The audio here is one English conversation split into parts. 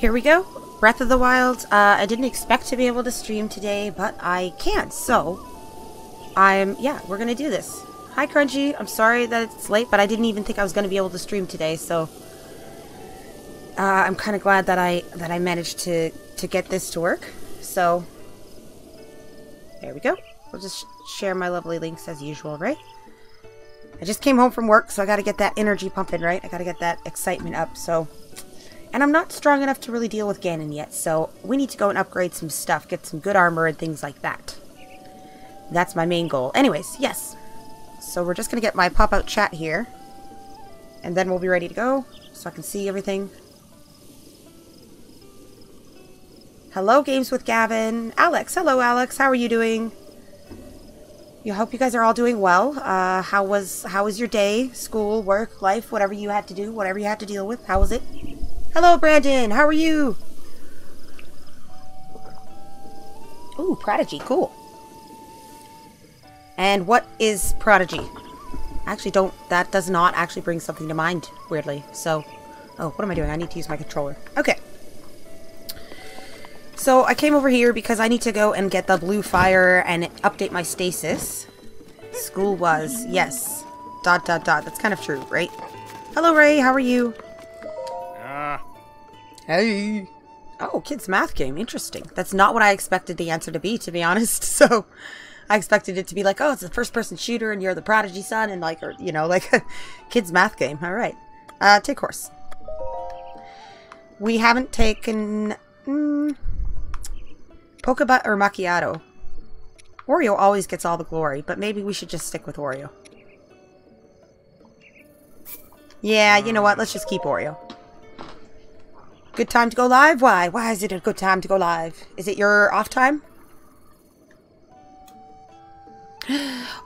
Here we go. Breath of the Wild. Uh, I didn't expect to be able to stream today, but I can. So, I'm, yeah, we're going to do this. Hi, Crunchy. I'm sorry that it's late, but I didn't even think I was going to be able to stream today, so... Uh, I'm kind of glad that I that I managed to, to get this to work. So, there we go. We'll just share my lovely links as usual, right? I just came home from work, so I got to get that energy pumping, right? I got to get that excitement up, so... And I'm not strong enough to really deal with Ganon yet, so we need to go and upgrade some stuff, get some good armor and things like that. That's my main goal. Anyways, yes. So we're just going to get my pop-out chat here. And then we'll be ready to go, so I can see everything. Hello, Games with Gavin. Alex, hello, Alex. How are you doing? You hope you guys are all doing well. Uh, how was how was your day? School, work, life, whatever you had to do, whatever you had to deal with. How was it? Hello, Brandon. How are you? Ooh, Prodigy. Cool. And what is Prodigy? Actually, don't... That does not actually bring something to mind, weirdly. So... Oh, what am I doing? I need to use my controller. Okay. So, I came over here because I need to go and get the blue fire and update my stasis. School was. Yes. Dot, dot, dot. That's kind of true, right? Hello, Ray. How are you? Hey. Oh, kids math game. Interesting. That's not what I expected the answer to be, to be honest. So, I expected it to be like, oh, it's a first-person shooter, and you're the prodigy son, and like, or you know, like kids math game. All right. Uh, take course. We haven't taken mm, or Macchiato. Oreo always gets all the glory, but maybe we should just stick with Oreo. Yeah, you know what? Let's just keep Oreo. Good time to go live? Why? Why is it a good time to go live? Is it your off time?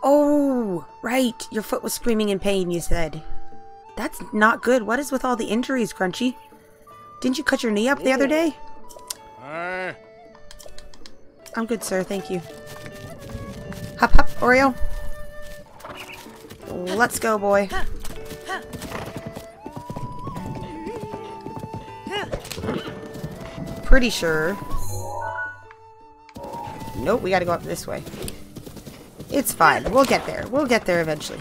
oh, right. Your foot was screaming in pain, you said. That's not good. What is with all the injuries, Crunchy? Didn't you cut your knee up the other day? Uh, I'm good, sir. Thank you. Hop, hop, Oreo. Let's go, boy. Pretty sure. Nope, we gotta go up this way. It's fine. We'll get there. We'll get there eventually.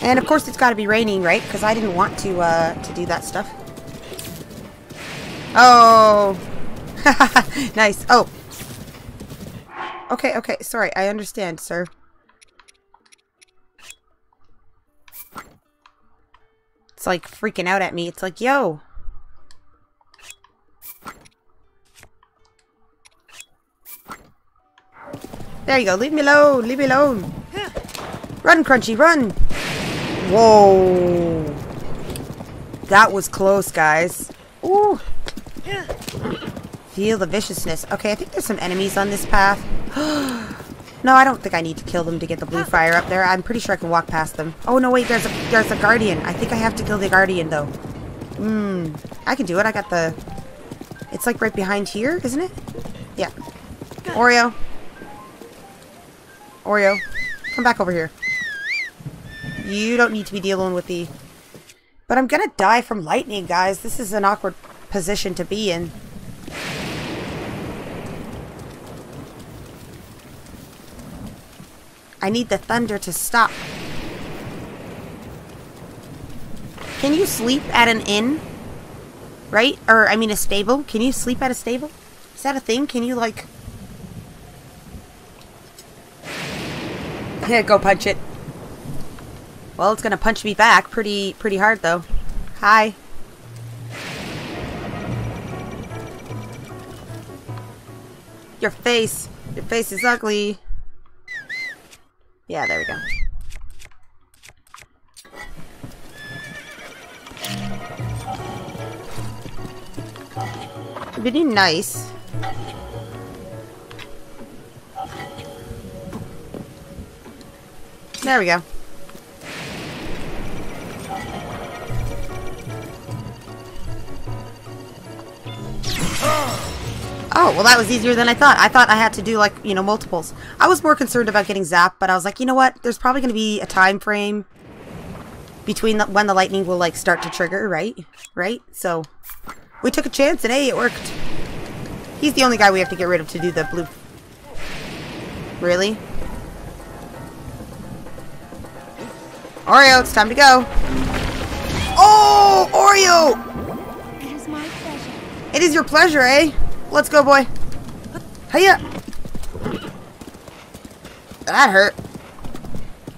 And of course it's gotta be raining, right? Because I didn't want to, uh, to do that stuff. Oh! nice. Oh! Okay, okay. Sorry, I understand, sir. It's like freaking out at me. It's like, yo. There you go. Leave me alone. Leave me alone. Run, Crunchy, run. Whoa. That was close, guys. Ooh. Feel the viciousness. Okay, I think there's some enemies on this path. no, I don't think I need to kill them to get the blue fire up there. I'm pretty sure I can walk past them. Oh, no, wait, there's a, there's a guardian. I think I have to kill the guardian, though. Hmm, I can do it. I got the... It's like right behind here, isn't it? Yeah. Oreo. Oreo, come back over here. You don't need to be dealing with the... But I'm gonna die from lightning, guys. This is an awkward position to be in. I need the thunder to stop. Can you sleep at an inn? Right? Or, I mean, a stable? Can you sleep at a stable? Is that a thing? Can you, like... Yeah, go punch it. Well, it's gonna punch me back pretty, pretty hard, though. Hi. Your face. Your face is ugly. Yeah, there we go. Pretty nice. There we go. Oh, well that was easier than I thought. I thought I had to do like, you know, multiples. I was more concerned about getting zapped, but I was like, you know what? There's probably going to be a time frame between the, when the lightning will like start to trigger, right? Right? So we took a chance and hey, it worked. He's the only guy we have to get rid of to do the blue. Really? Oreo, it's time to go. Oh, Oreo! It is my pleasure. It is your pleasure, eh? Let's go, boy. Hiya! That hurt.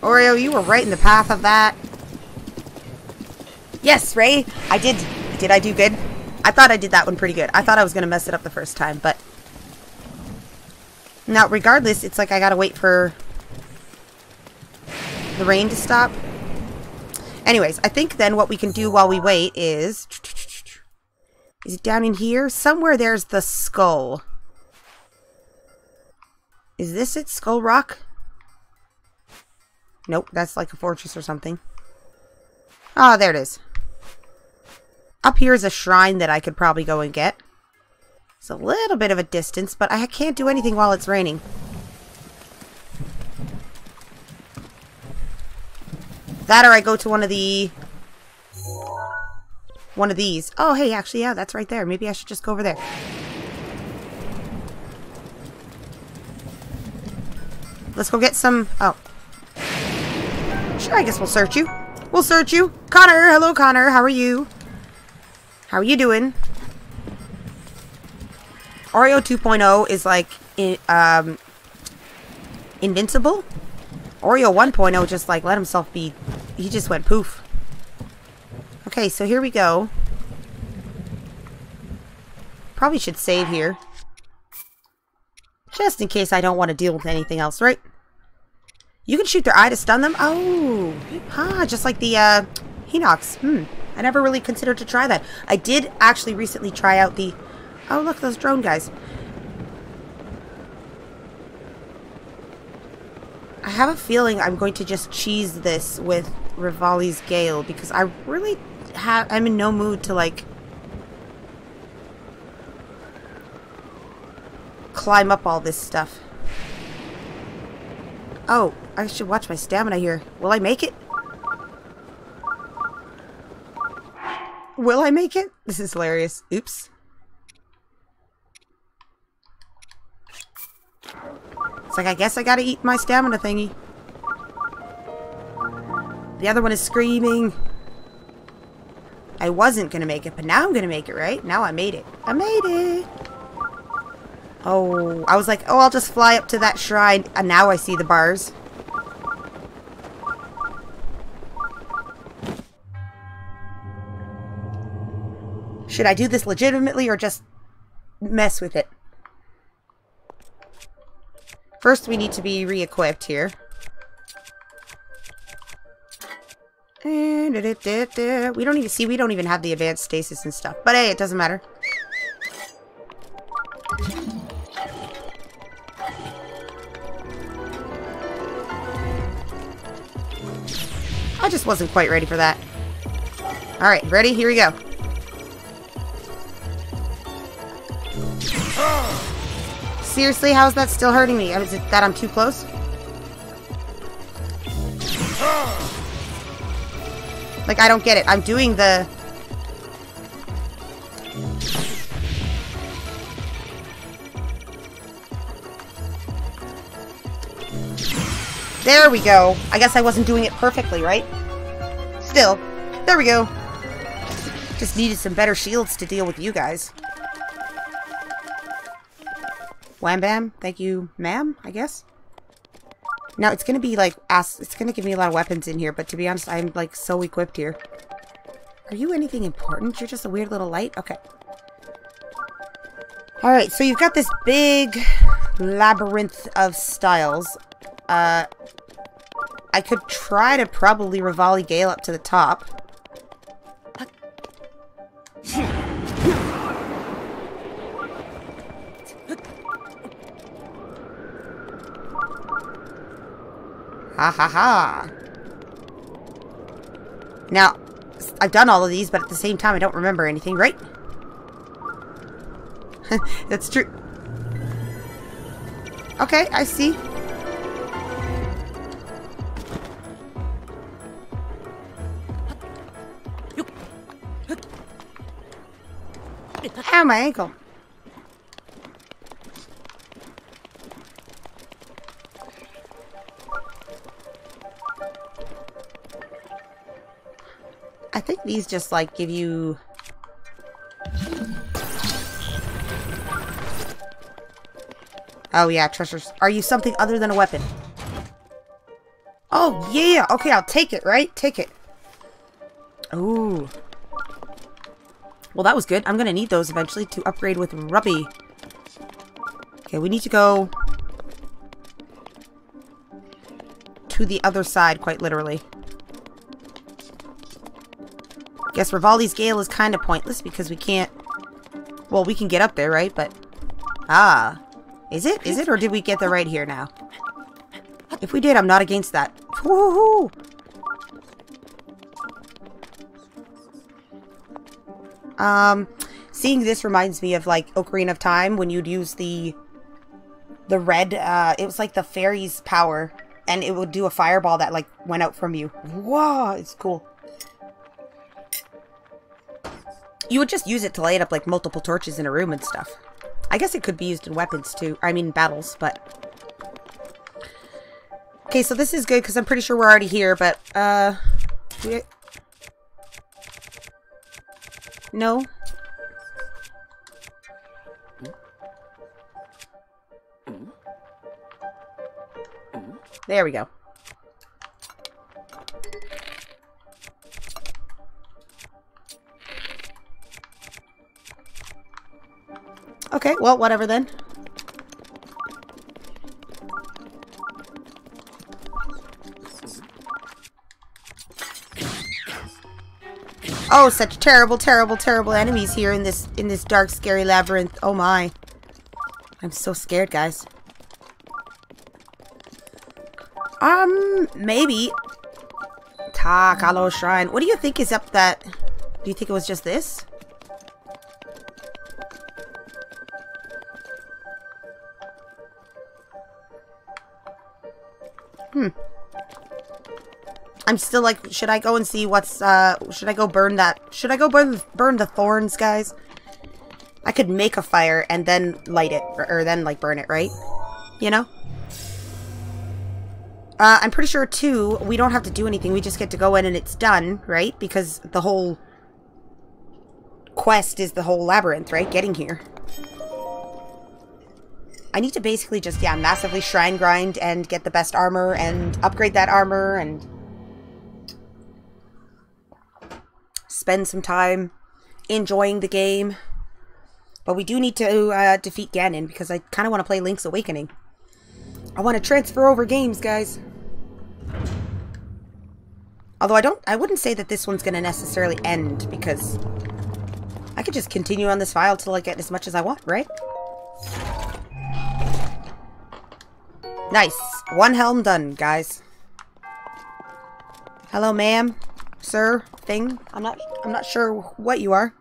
Oreo, you were right in the path of that. Yes, Ray, I did. Did I do good? I thought I did that one pretty good. I thought I was going to mess it up the first time, but... Now, regardless, it's like I gotta wait for the rain to stop. Anyways, I think then what we can do while we wait is... Is it down in here? Somewhere there's the skull. Is this it? Skull Rock? Nope, that's like a fortress or something. Ah, oh, there it is. Up here is a shrine that I could probably go and get. It's a little bit of a distance, but I can't do anything while it's raining. That or I go to one of the... One of these. Oh, hey, actually, yeah, that's right there. Maybe I should just go over there. Let's go get some... Oh. Sure, I guess we'll search you. We'll search you. Connor, hello, Connor. How are you? How are you doing? Oreo 2.0 is like um, invincible. Oreo 1.0 just like let himself be. He just went poof. Okay, so here we go. Probably should save here. Just in case I don't want to deal with anything else, right? You can shoot their eye to stun them? Oh, ah, just like the uh, Hinox. Hmm. I never really considered to try that. I did actually recently try out the... Oh, look, those drone guys. I have a feeling I'm going to just cheese this with Revali's Gale because I really have... I'm in no mood to, like... climb up all this stuff. Oh, I should watch my stamina here. Will I make it? Will I make it? This is hilarious. Oops. It's like, I guess I gotta eat my stamina thingy. The other one is screaming. I wasn't gonna make it, but now I'm gonna make it, right? Now I made it. I made it! Oh, I was like, oh, I'll just fly up to that shrine, and now I see the bars. Should I do this legitimately or just mess with it? First, we need to be re-equipped here. And we don't even see, we don't even have the advanced stasis and stuff. But hey, it doesn't matter. I just wasn't quite ready for that. Alright, ready? Here we go. Seriously, how is that still hurting me? Is it that I'm too close? Like, I don't get it. I'm doing the... There we go. I guess I wasn't doing it perfectly, right? Still. There we go. Just needed some better shields to deal with you guys. Wham bam. Thank you, ma'am, I guess. Now, it's going to be like, ask, it's going to give me a lot of weapons in here, but to be honest, I'm like so equipped here. Are you anything important? You're just a weird little light? Okay. Alright, so you've got this big labyrinth of styles. Uh, I could try to probably Revali Gale up to the top. Ha ha ha. Now, I've done all of these, but at the same time, I don't remember anything, right? That's true. Okay, I see. Ow, my ankle. I think these just, like, give you... Oh, yeah, treasures. Are you something other than a weapon? Oh, yeah! Okay, I'll take it, right? Take it. Ooh. Well, that was good. I'm gonna need those eventually to upgrade with Robbie. Okay, we need to go... to the other side, quite literally. Guess Revali's Gale is kind of pointless because we can't... Well, we can get up there, right? But... Ah. Is it? Is it? Or did we get there right here now? If we did, I'm not against that. Woohoo! Um, seeing this reminds me of, like, Ocarina of Time, when you'd use the... The red, uh, it was like the fairy's power. And it would do a fireball that, like, went out from you. Whoa, it's cool. You would just use it to light up, like, multiple torches in a room and stuff. I guess it could be used in weapons, too. I mean, battles, but... Okay, so this is good, because I'm pretty sure we're already here, but, uh... We... No? There we go. Okay, well, whatever then. Oh, such terrible, terrible, terrible enemies here in this in this dark, scary labyrinth. Oh my. I'm so scared, guys. Um, maybe. Ta, Ka'loh Shrine. What do you think is up that... Do you think it was just this? I'm still like, should I go and see what's, uh, should I go burn that, should I go burn, burn the thorns, guys? I could make a fire and then light it, or, or then, like, burn it, right? You know? Uh, I'm pretty sure, too, we don't have to do anything. We just get to go in and it's done, right? Because the whole quest is the whole labyrinth, right? Getting here. I need to basically just, yeah, massively shrine grind and get the best armor and upgrade that armor and spend some time enjoying the game. But we do need to uh, defeat Ganon because I kind of want to play Link's Awakening. I want to transfer over games, guys. Although I don't, I wouldn't say that this one's going to necessarily end because I could just continue on this file till I get as much as I want, right? Nice. One helm done, guys. Hello, ma'am, sir, thing. I'm not I'm not sure what you are.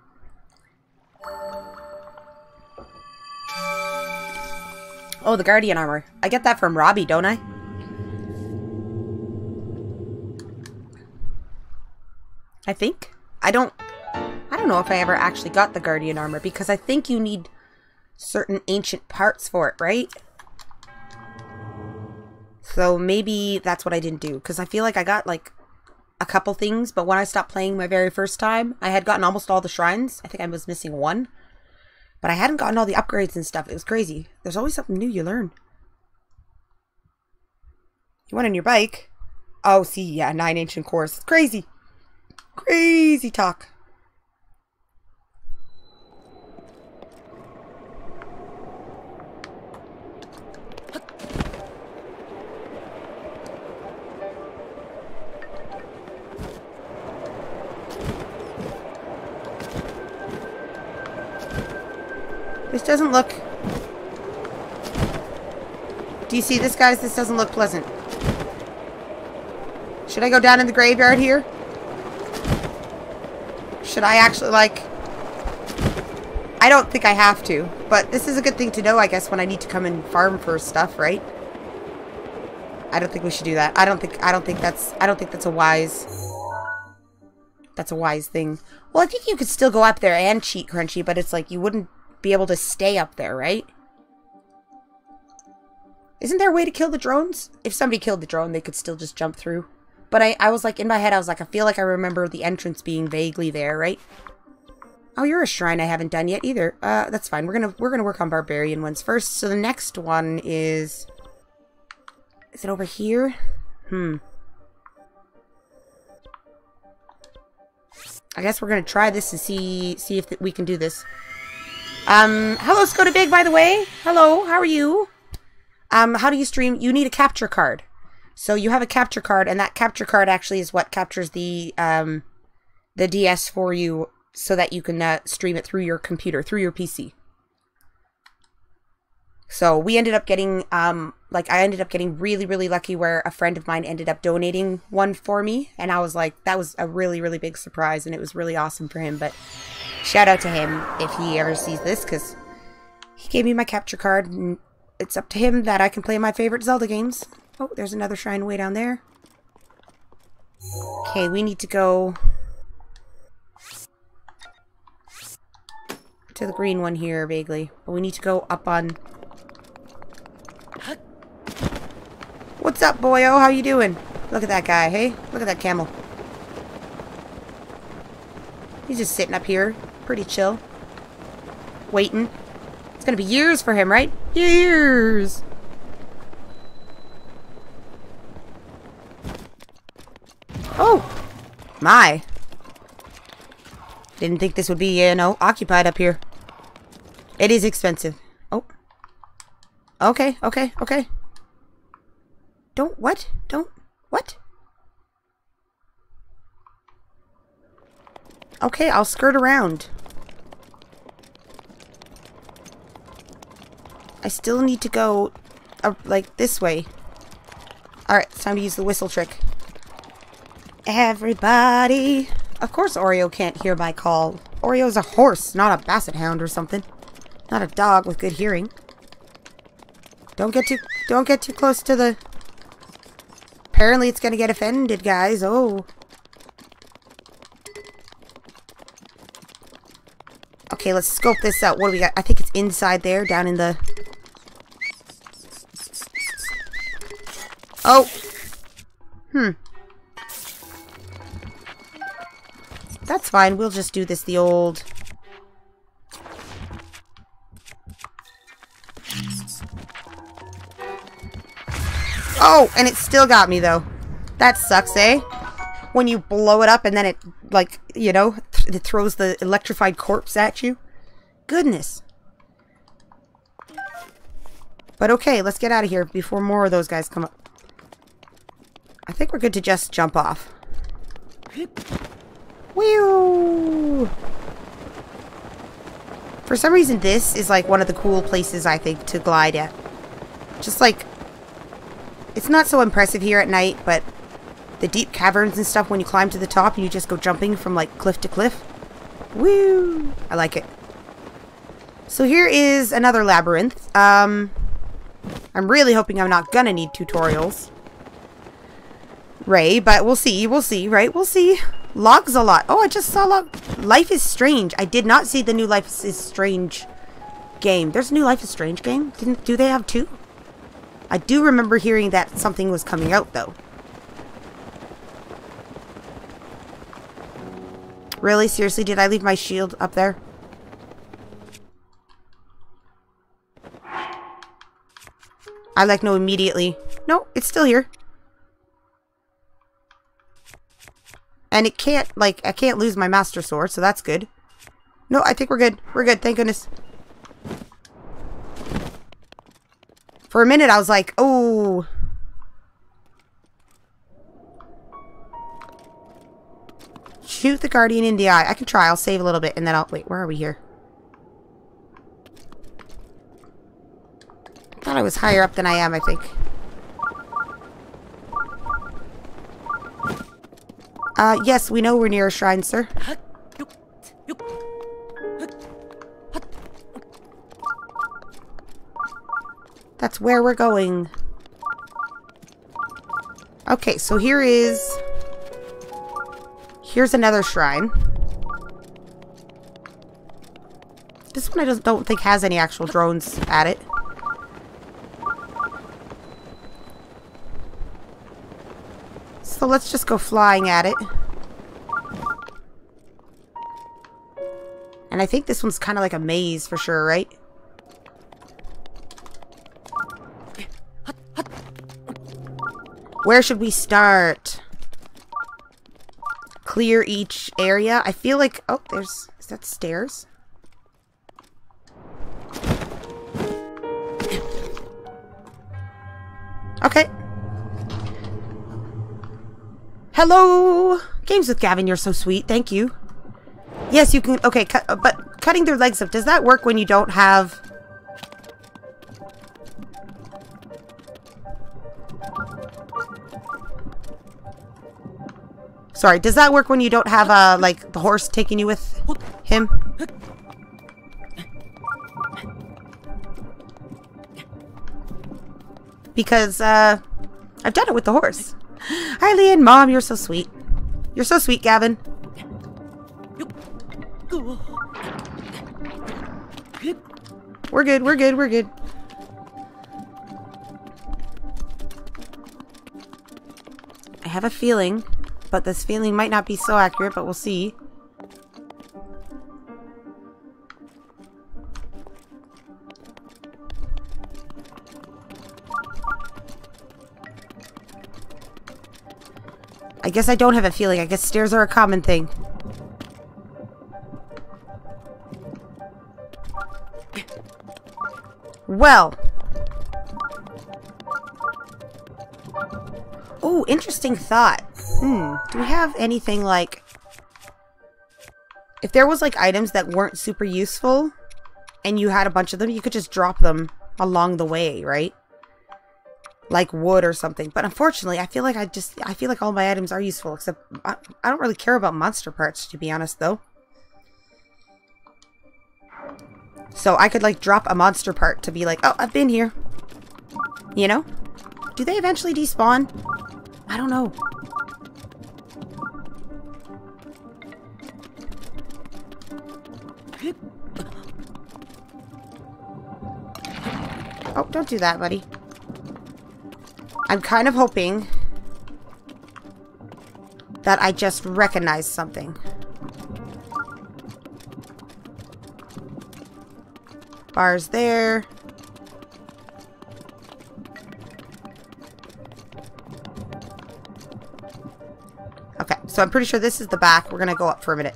Oh, the guardian armor. I get that from Robbie, don't I? I think. I don't I don't know if I ever actually got the guardian armor because I think you need certain ancient parts for it, right? So maybe that's what I didn't do. Because I feel like I got like a couple things. But when I stopped playing my very first time, I had gotten almost all the shrines. I think I was missing one. But I hadn't gotten all the upgrades and stuff. It was crazy. There's always something new you learn. You went on your bike? Oh, see, yeah, nine ancient cores. crazy. Crazy talk. Doesn't look... Do you see this, guys? This doesn't look pleasant. Should I go down in the graveyard here? Should I actually, like... I don't think I have to. But this is a good thing to know, I guess, when I need to come and farm for stuff, right? I don't think we should do that. I don't think I don't think that's I don't think that's a wise that's a wise thing. Well, I think you could still go up there and cheat Crunchy, but it's like you wouldn't be able to stay up there, right? Isn't there a way to kill the drones? If somebody killed the drone, they could still just jump through. But I, I was like, in my head, I was like, I feel like I remember the entrance being vaguely there, right? Oh, you're a shrine I haven't done yet either. Uh, that's fine. We're gonna we're gonna work on barbarian ones first. So the next one is is it over here? Hmm. I guess we're gonna try this and see see if we can do this. Um, hello, Skoda Big, by the way. Hello, how are you? Um, how do you stream? You need a capture card. So you have a capture card, and that capture card actually is what captures the um, the DS for you, so that you can uh, stream it through your computer, through your PC. So we ended up getting, um, like, I ended up getting really, really lucky where a friend of mine ended up donating one for me. And I was like, that was a really, really big surprise. And it was really awesome for him. But shout out to him if he ever sees this because he gave me my capture card. And it's up to him that I can play my favorite Zelda games. Oh, there's another shrine way down there. Okay, we need to go to the green one here, vaguely. But we need to go up on What's up, boyo? How you doing? Look at that guy, hey? Look at that camel. He's just sitting up here, pretty chill. Waiting. It's gonna be years for him, right? Years! Oh! My. Didn't think this would be, you know, occupied up here. It is expensive. Oh. Okay, okay, okay. Don't, what? Don't, what? Okay, I'll skirt around. I still need to go, uh, like, this way. Alright, it's time to use the whistle trick. Everybody! Of course Oreo can't hear my call. Oreo's a horse, not a basset hound or something. Not a dog with good hearing. Don't get too, don't get too close to the Apparently it's to get offended, guys. Oh. Okay, let's scope this out. What do we got? I think it's inside there, down in the... Oh. Hmm. That's fine. We'll just do this the old... Oh, and it still got me, though. That sucks, eh? When you blow it up and then it, like, you know, th it throws the electrified corpse at you. Goodness. But okay, let's get out of here before more of those guys come up. I think we're good to just jump off. Whew! For some reason, this is like one of the cool places, I think, to glide at. Just like it's not so impressive here at night, but the deep caverns and stuff when you climb to the top and you just go jumping from like cliff to cliff. Woo! I like it. So here is another labyrinth. Um, I'm really hoping I'm not gonna need tutorials. Ray, but we'll see, we'll see, right? We'll see. Logs a lot. Oh, I just saw log. Life is Strange. I did not see the new Life is Strange game. There's a new Life is Strange game. Didn't do they have two? I do remember hearing that something was coming out, though. Really? Seriously? Did I leave my shield up there? I like no immediately. No, it's still here. And it can't, like, I can't lose my Master Sword, so that's good. No, I think we're good. We're good, thank goodness. For a minute, I was like, oh. Shoot the Guardian in the eye. I can try. I'll save a little bit, and then I'll... Wait, where are we here? I thought I was higher up than I am, I think. Uh, yes, we know we're near a shrine, sir. That's where we're going. Okay, so here is... Here's another shrine. This one I just don't think has any actual drones at it. So let's just go flying at it. And I think this one's kind of like a maze for sure, right? Where should we start? Clear each area. I feel like... Oh, there's... Is that stairs? Okay. Hello! Games with Gavin, you're so sweet. Thank you. Yes, you can... Okay, cut, but cutting their legs up, does that work when you don't have... Sorry, does that work when you don't have, uh, like, the horse taking you with him? Because, uh, I've done it with the horse. Hi, Leon. Mom, you're so sweet. You're so sweet, Gavin. We're good, we're good, we're good. I have a feeling but this feeling might not be so accurate, but we'll see. I guess I don't have a feeling. I guess stairs are a common thing. Well. Oh, interesting thought. Hmm. Do we have anything like... If there was like items that weren't super useful and you had a bunch of them, you could just drop them along the way, right? Like wood or something. But unfortunately, I feel like I just... I feel like all my items are useful, except I, I don't really care about monster parts, to be honest, though. So I could like drop a monster part to be like, oh, I've been here. You know? Do they eventually despawn? I don't know. Oh, don't do that, buddy. I'm kind of hoping that I just recognize something. Bars there. Okay, so I'm pretty sure this is the back. We're going to go up for a minute.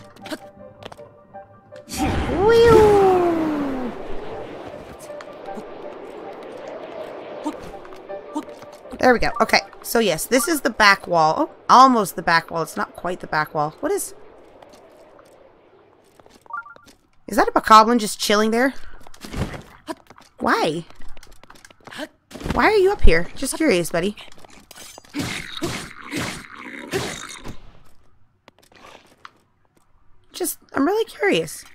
There we go. Okay. So yes, this is the back wall. Oh, almost the back wall. It's not quite the back wall. What is... Is that a bokoblin just chilling there? Why? Why are you up here? Just curious, buddy. Just, I'm really curious.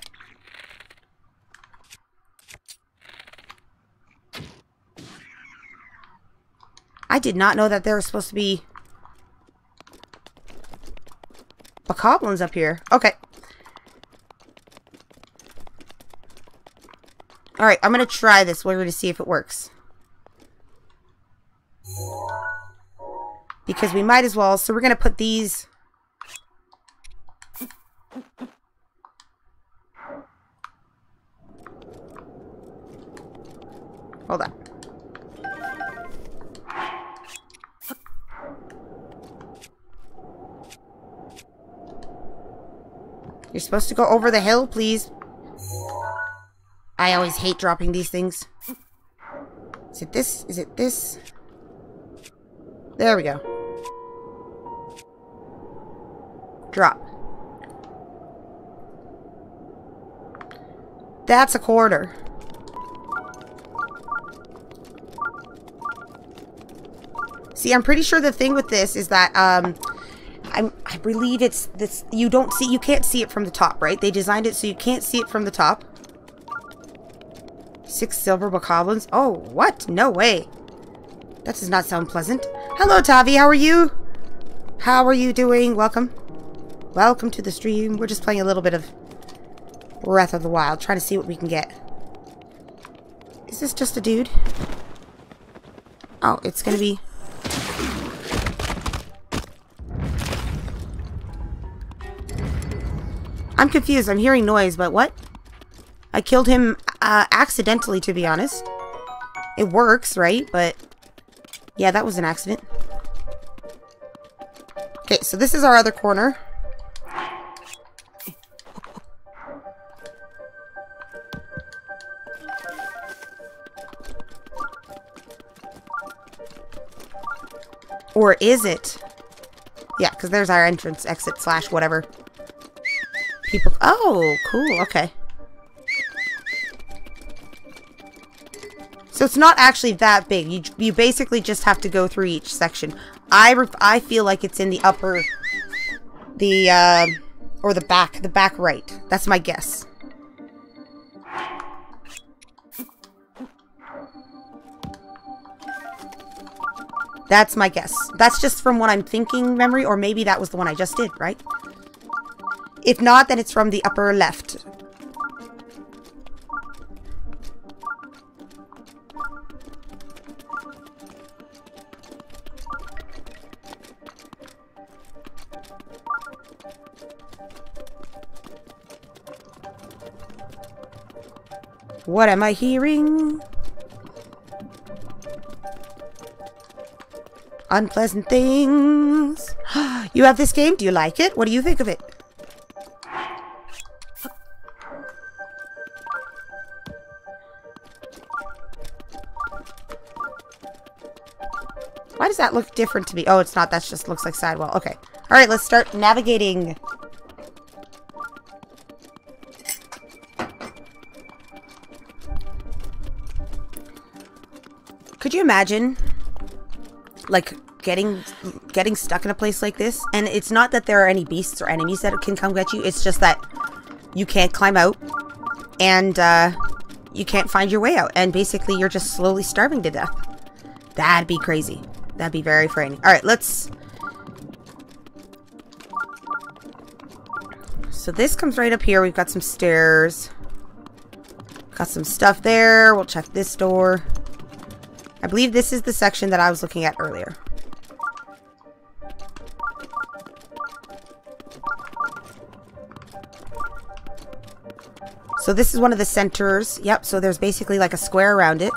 I did not know that there were supposed to be bokoblins up here. Okay. Alright, I'm going to try this. We're going to see if it works. Because we might as well. So we're going to put these... Hold on. You're supposed to go over the hill, please. I always hate dropping these things. Is it this? Is it this? There we go. Drop. That's a quarter. See, I'm pretty sure the thing with this is that, um, I'm, I believe it's this, you don't see, you can't see it from the top, right? They designed it so you can't see it from the top. Six silver bokoblins? Oh, what? No way. That does not sound pleasant. Hello, Tavi, how are you? How are you doing? Welcome. welcome to the stream. We're just playing a little bit of Breath of the Wild, trying to see what we can get. Is this just a dude? Oh, it's gonna be... I'm confused. I'm hearing noise, but what? I killed him uh, accidentally, to be honest. It works, right? But, yeah, that was an accident. Okay, so this is our other corner. Or is it? Yeah, because there's our entrance, exit, slash, whatever. People... Oh, cool. Okay. So it's not actually that big. You, you basically just have to go through each section. I, I feel like it's in the upper... The, uh... Or the back. The back right. That's my guess. That's my guess. That's just from what I'm thinking memory, or maybe that was the one I just did, right? If not, then it's from the upper left. What am I hearing? Unpleasant things. you have this game? Do you like it? What do you think of it? That look different to me? Oh, it's not. That just looks like sidewall. Okay. All right, let's start navigating. Could you imagine like getting getting stuck in a place like this and it's not that there are any beasts or enemies that can come get you it's just that you can't climb out and uh, you can't find your way out and basically you're just slowly starving to death that'd be crazy that'd be very frightening all right let's so this comes right up here we've got some stairs got some stuff there we'll check this door I believe this is the section that I was looking at earlier. So this is one of the centers. Yep, so there's basically like a square around it.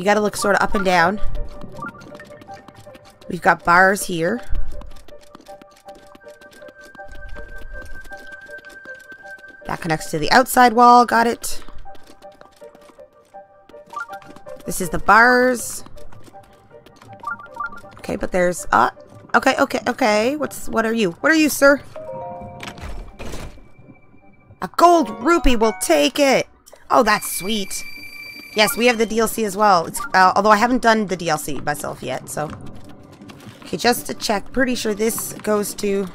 You gotta look sort of up and down. We've got bars here. That connects to the outside wall, got it. This is the bars. Okay, but there's... Uh, okay, okay, okay. What's... What are you? What are you, sir? A gold rupee will take it! Oh, that's sweet. Yes, we have the DLC as well. Uh, although I haven't done the DLC myself yet, so... Okay, just to check. Pretty sure this goes to...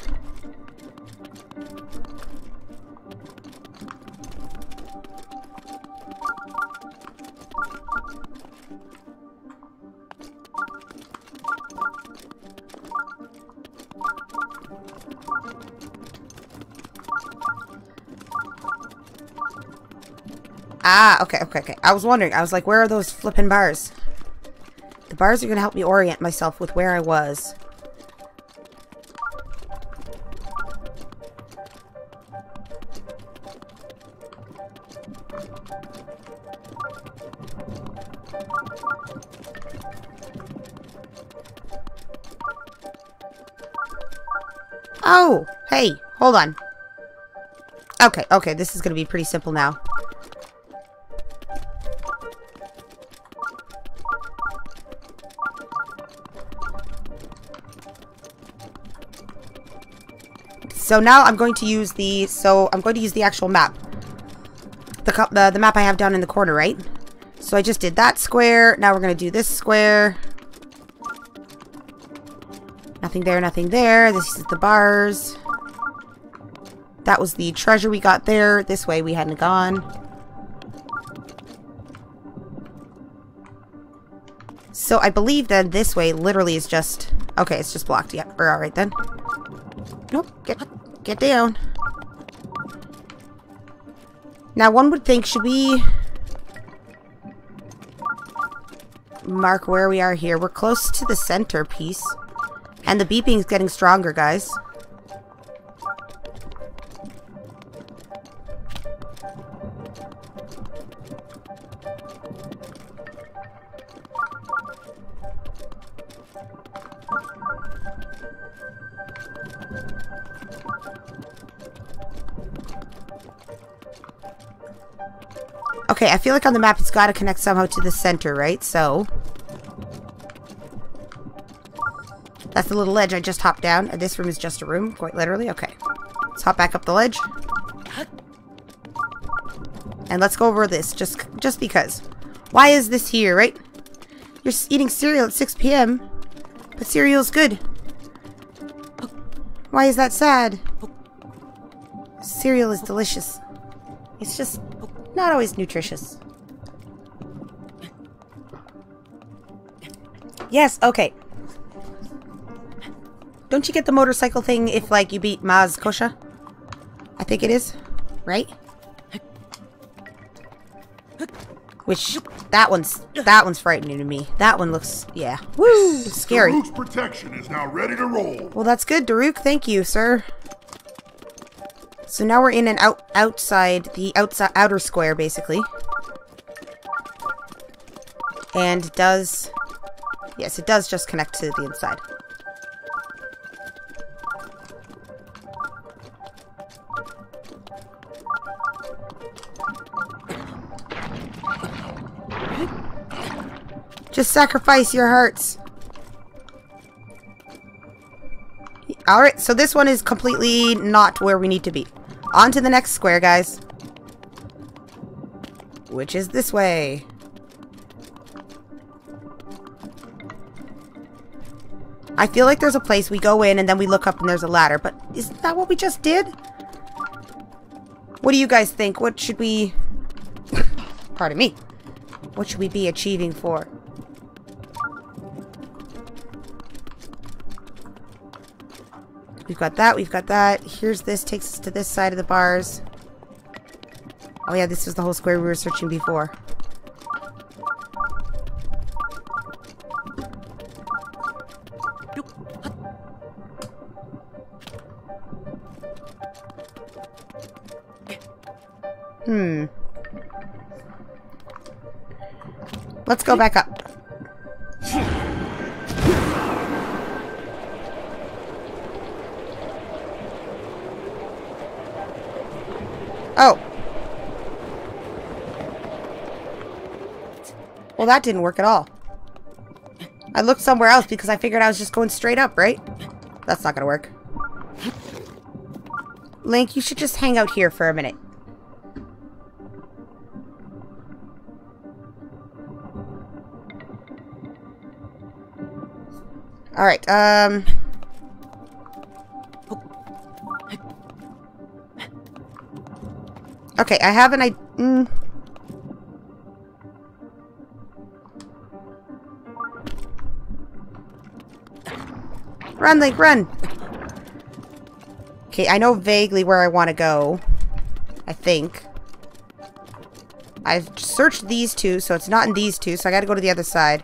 Ah, okay, okay, okay. I was wondering. I was like, where are those flipping bars? The bars are going to help me orient myself with where I was. Oh, hey, hold on. Okay, okay, this is going to be pretty simple now. So now I'm going to use the, so I'm going to use the actual map. The, the, the map I have down in the corner, right? So I just did that square. Now we're going to do this square. Nothing there, nothing there. This is the bars. That was the treasure we got there. This way we hadn't gone. So I believe that this way literally is just... Okay, it's just blocked. Yeah, we're alright then. Nope. Get, get down. Now, one would think, should we... Mark where we are here. We're close to the centerpiece. And the beeping is getting stronger, guys. Okay, I feel like on the map it's got to connect somehow to the center, right? So... That's the little ledge I just hopped down. And this room is just a room, quite literally. Okay. Let's hop back up the ledge. And let's go over this, just just because. Why is this here, right? You're eating cereal at 6 p.m., but cereal's good. Why is that sad? Cereal is delicious. It's just not always nutritious. Yes, okay. Don't you get the motorcycle thing if, like, you beat Maz Koshia? I think it is. Right? Which, that one's, that one's frightening to me. That one looks, yeah. Woo! Scary. Daruk's protection is now ready to roll. Well, that's good, Daruk. Thank you, sir. So now we're in an out outside, the outside outer square, basically. And does... Yes, it does just connect to the inside. Just sacrifice your hearts. Alright, so this one is completely not where we need to be. On to the next square, guys. Which is this way. I feel like there's a place we go in and then we look up and there's a ladder, but isn't that what we just did? What do you guys think? What should we... Pardon me. What should we be achieving for? We've got that, we've got that. Here's this, takes us to this side of the bars. Oh yeah, this was the whole square we were searching before. Hmm. Let's go back up. Well, that didn't work at all. I looked somewhere else because I figured I was just going straight up, right? That's not gonna work. Link, you should just hang out here for a minute. Alright, um... Okay, I have an I. Mm. Run, Link, run! Okay, I know vaguely where I want to go. I think. I've searched these two, so it's not in these two, so I gotta go to the other side.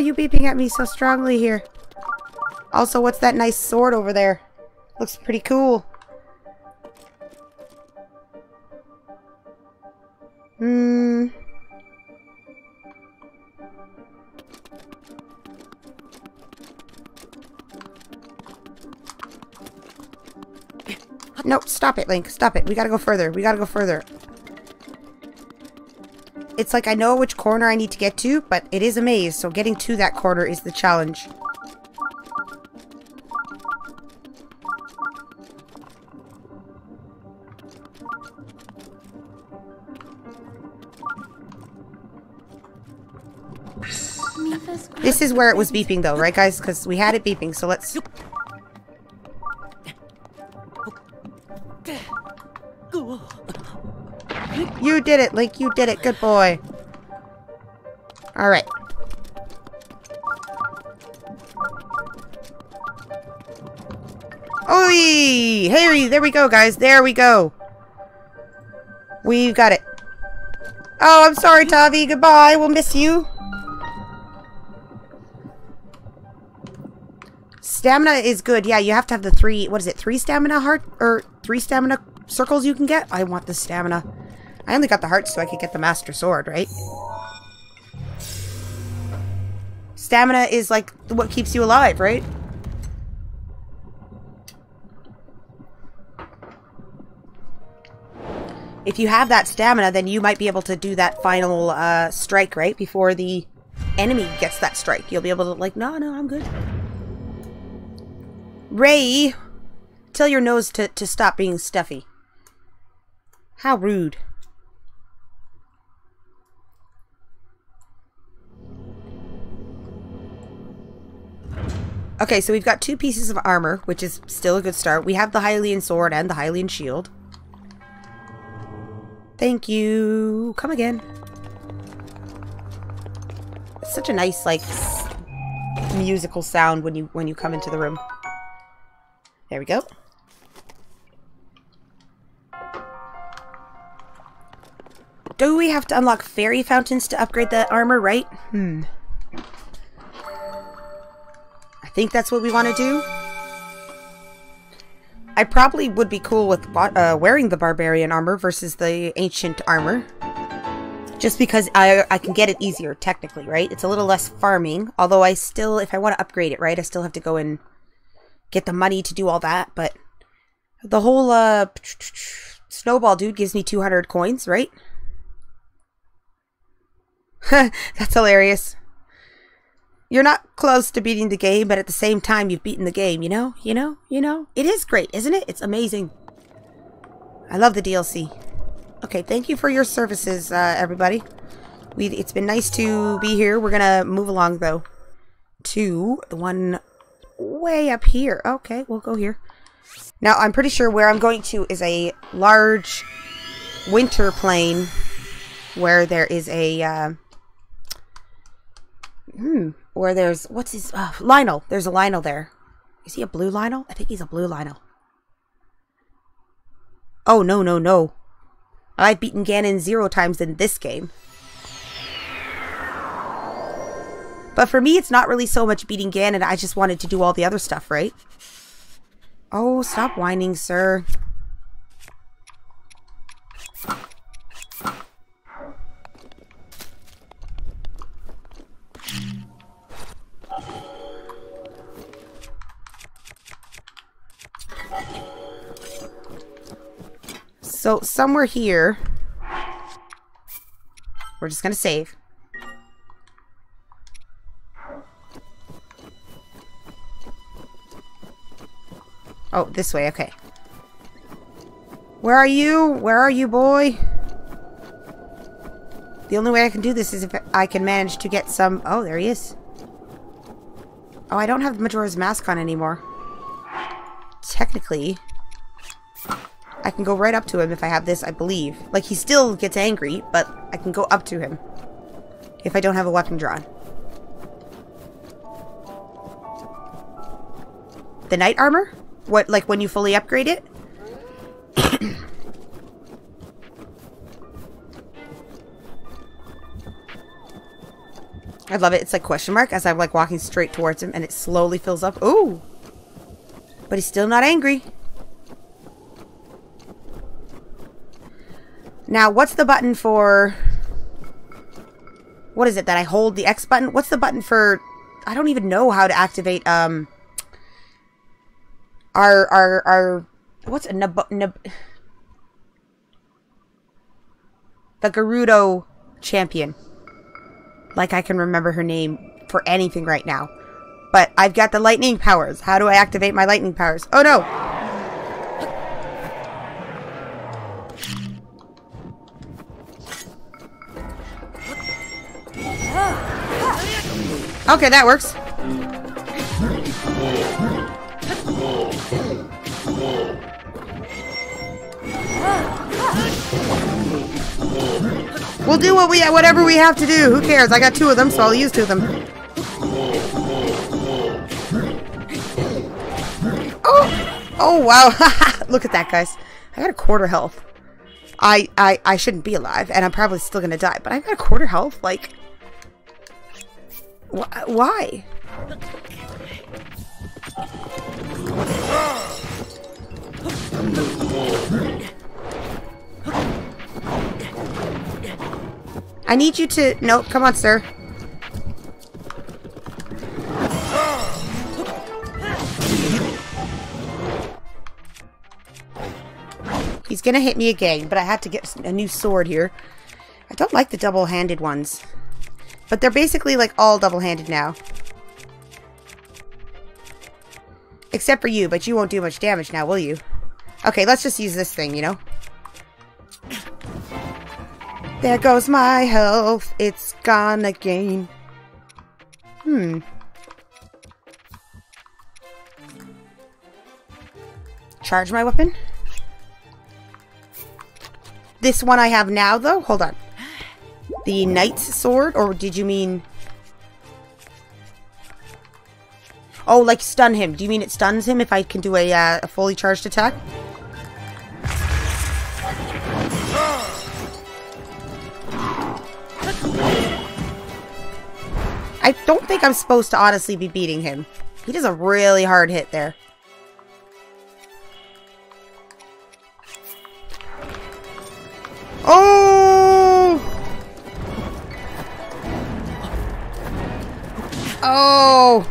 You beeping at me so strongly here? Also, what's that nice sword over there? Looks pretty cool. Hmm. No, stop it, Link. Stop it. We gotta go further. We gotta go further. It's like I know which corner I need to get to, but it is a maze, so getting to that corner is the challenge. This is where it was beeping though, right guys? Because we had it beeping, so let's... did it, Link. You did it. Good boy. Alright. Oi! Hey, there we go, guys. There we go. We've got it. Oh, I'm sorry, Tavi. Goodbye. We'll miss you. Stamina is good. Yeah, you have to have the three, what is it, three stamina heart, or three stamina circles you can get? I want the stamina. I only got the hearts so I could get the Master Sword, right? Stamina is like what keeps you alive, right? if you have that stamina, then you might be able to do that final uh, strike, right? Before the enemy gets that strike. You'll be able to, like, no, no, I'm good. Ray, tell your nose to, to stop being stuffy. How rude. Okay, so we've got two pieces of armor, which is still a good start. We have the Hylian sword and the Hylian shield. Thank you. Come again. It's such a nice, like, musical sound when you when you come into the room. There we go. Do we have to unlock fairy fountains to upgrade the armor, right? Hmm. I think that's what we want to do. I probably would be cool with uh, wearing the barbarian armor versus the ancient armor. Just because I, I can get it easier, technically, right? It's a little less farming. Although I still, if I want to upgrade it, right, I still have to go and get the money to do all that. But the whole uh, snowball dude gives me 200 coins, right? That's hilarious. You're not close to beating the game, but at the same time, you've beaten the game, you know? You know? You know? It is great, isn't it? It's amazing. I love the DLC. Okay, thank you for your services, uh, everybody. We It's been nice to be here. We're gonna move along, though, to the one way up here. Okay, we'll go here. Now, I'm pretty sure where I'm going to is a large winter plain where there is a... Uh, hmm, where there's what's his uh, Lynel. There's a Lynel there. Is he a blue Lynel? I think he's a blue Lynel. Oh no no no! I've beaten Ganon zero times in this game. But for me, it's not really so much beating Ganon. I just wanted to do all the other stuff, right? Oh, stop whining, sir. So somewhere here, we're just going to save. Oh, this way, okay. Where are you? Where are you, boy? The only way I can do this is if I can manage to get some... Oh, there he is. Oh, I don't have Majora's Mask on anymore. Technically, I can go right up to him if I have this, I believe. Like, he still gets angry, but I can go up to him. If I don't have a weapon drawn. The knight armor? What, like when you fully upgrade it? I love it. It's like question mark as I'm like walking straight towards him and it slowly fills up. Ooh! But he's still not angry. Now, what's the button for... What is it that I hold the X button? What's the button for... I don't even know how to activate, um... Our, our, our... What's a nub... nub the Gerudo champion. Like I can remember her name for anything right now. But I've got the lightning powers. How do I activate my lightning powers? Oh no! Okay, that works. We'll do what we whatever we have to do. Who cares? I got two of them, so I'll use two of them. Oh, oh wow! Look at that, guys. I got a quarter health. I I I shouldn't be alive, and I'm probably still gonna die. But I got a quarter health. Like, wh why? I need you to... No, come on, sir. He's gonna hit me again, but I have to get a new sword here. I don't like the double-handed ones. But they're basically like all double-handed now. Except for you, but you won't do much damage now, will you? Okay, let's just use this thing, you know? There goes my health. It's gone again. Hmm. Charge my weapon. This one I have now, though? Hold on. The knight's sword? Or did you mean... Oh, like stun him. Do you mean it stuns him if I can do a, uh, a fully charged attack? I don't think I'm supposed to honestly be beating him. He does a really hard hit there. Oh! Oh!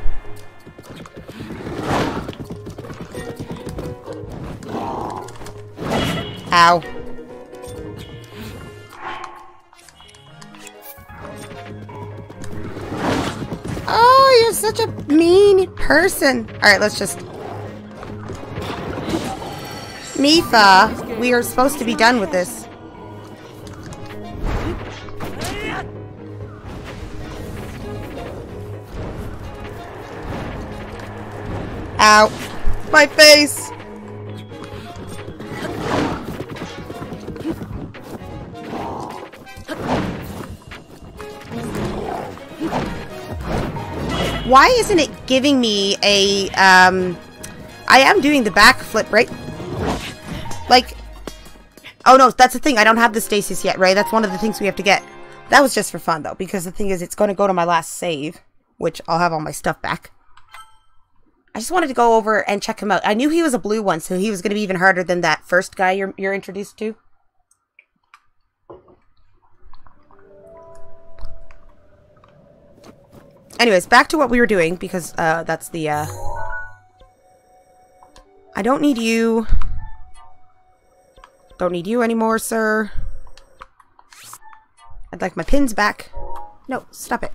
Ow. Oh, you're such a mean person. Alright, let's just... Mipha, we are supposed to be done with this. Ow. My face! Why isn't it giving me a, um... I am doing the backflip, right? Like... Oh no, that's the thing. I don't have the stasis yet, right? That's one of the things we have to get. That was just for fun, though, because the thing is, it's going to go to my last save, which I'll have all my stuff back. I just wanted to go over and check him out. I knew he was a blue one, so he was going to be even harder than that first guy you're, you're introduced to. Anyways, back to what we were doing, because uh, that's the... Uh... I don't need you. Don't need you anymore, sir. I'd like my pins back. No, stop it.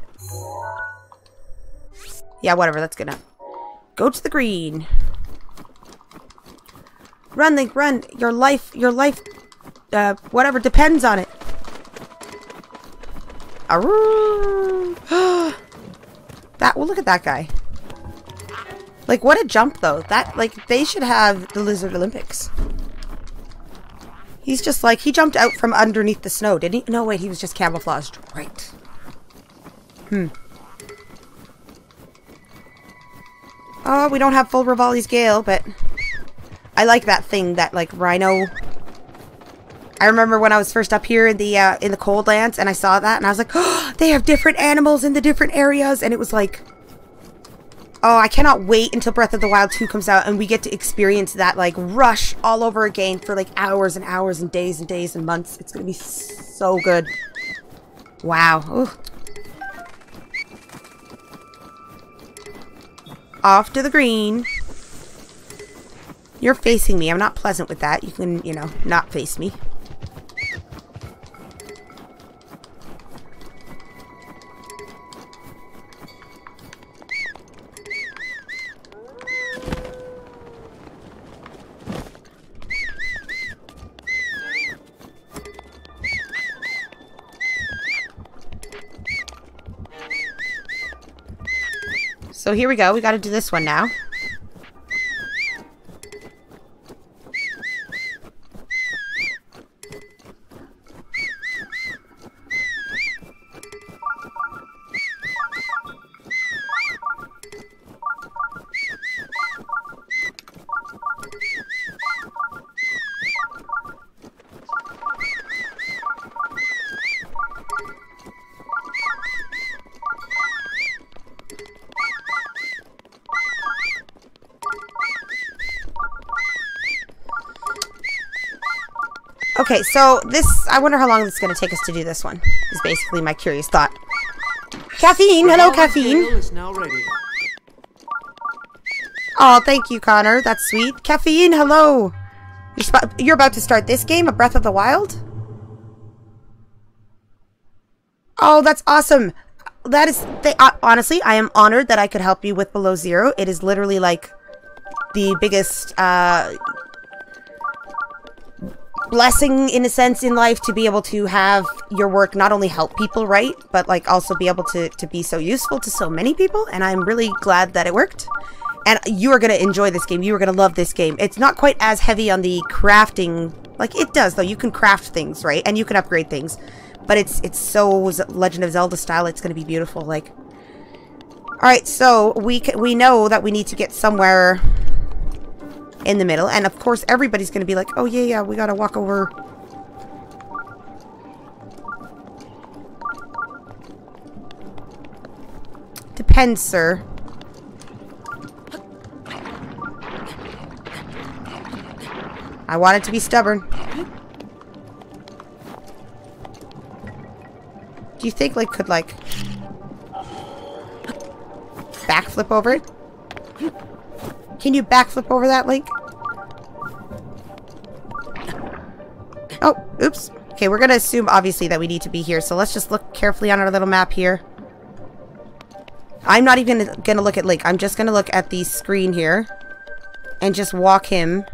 Yeah, whatever, that's good enough. Go to the green. Run, Link, run. Your life, your life, uh, whatever, depends on it. that, well, look at that guy. Like, what a jump, though. That, like, they should have the Lizard Olympics. He's just like, he jumped out from underneath the snow, didn't he? No, wait, he was just camouflaged. Right. Hmm. Oh, we don't have full Revali's Gale, but I like that thing, that like rhino. I remember when I was first up here in the uh, in the cold lands and I saw that and I was like, oh, they have different animals in the different areas and it was like, oh, I cannot wait until Breath of the Wild 2 comes out and we get to experience that like rush all over again for like hours and hours and days and days and months. It's gonna be so good. Wow. Ooh. Off to the green. You're facing me. I'm not pleasant with that. You can, you know, not face me. So here we go. We got to do this one now. Okay, so this, I wonder how long it's going to take us to do this one, is basically my curious thought. Caffeine, hello caffeine. Is now ready. Oh, thank you, Connor. That's sweet. Caffeine, hello. You're, sp- you're about to start this game, A Breath of the Wild? Oh, that's awesome. That is, th uh, honestly, I am honored that I could help you with Below Zero. It is literally like the biggest, uh, blessing in a sense in life to be able to have your work not only help people right but like also be able to to be so useful to so many people and i'm really glad that it worked. And you are going to enjoy this game. You are going to love this game. It's not quite as heavy on the crafting like it does though. You can craft things right? And you can upgrade things. But it's it's so legend of zelda style it's going to be beautiful like. All right so we we know that we need to get somewhere in the middle. And of course, everybody's going to be like, oh, yeah, yeah, we got to walk over. Depends, sir. I want it to be stubborn. Do you think, like, could, like, backflip over it? Can you backflip over that, Link? Oh, oops. Okay, we're gonna assume, obviously, that we need to be here, so let's just look carefully on our little map here. I'm not even gonna, gonna look at Link. I'm just gonna look at the screen here and just walk him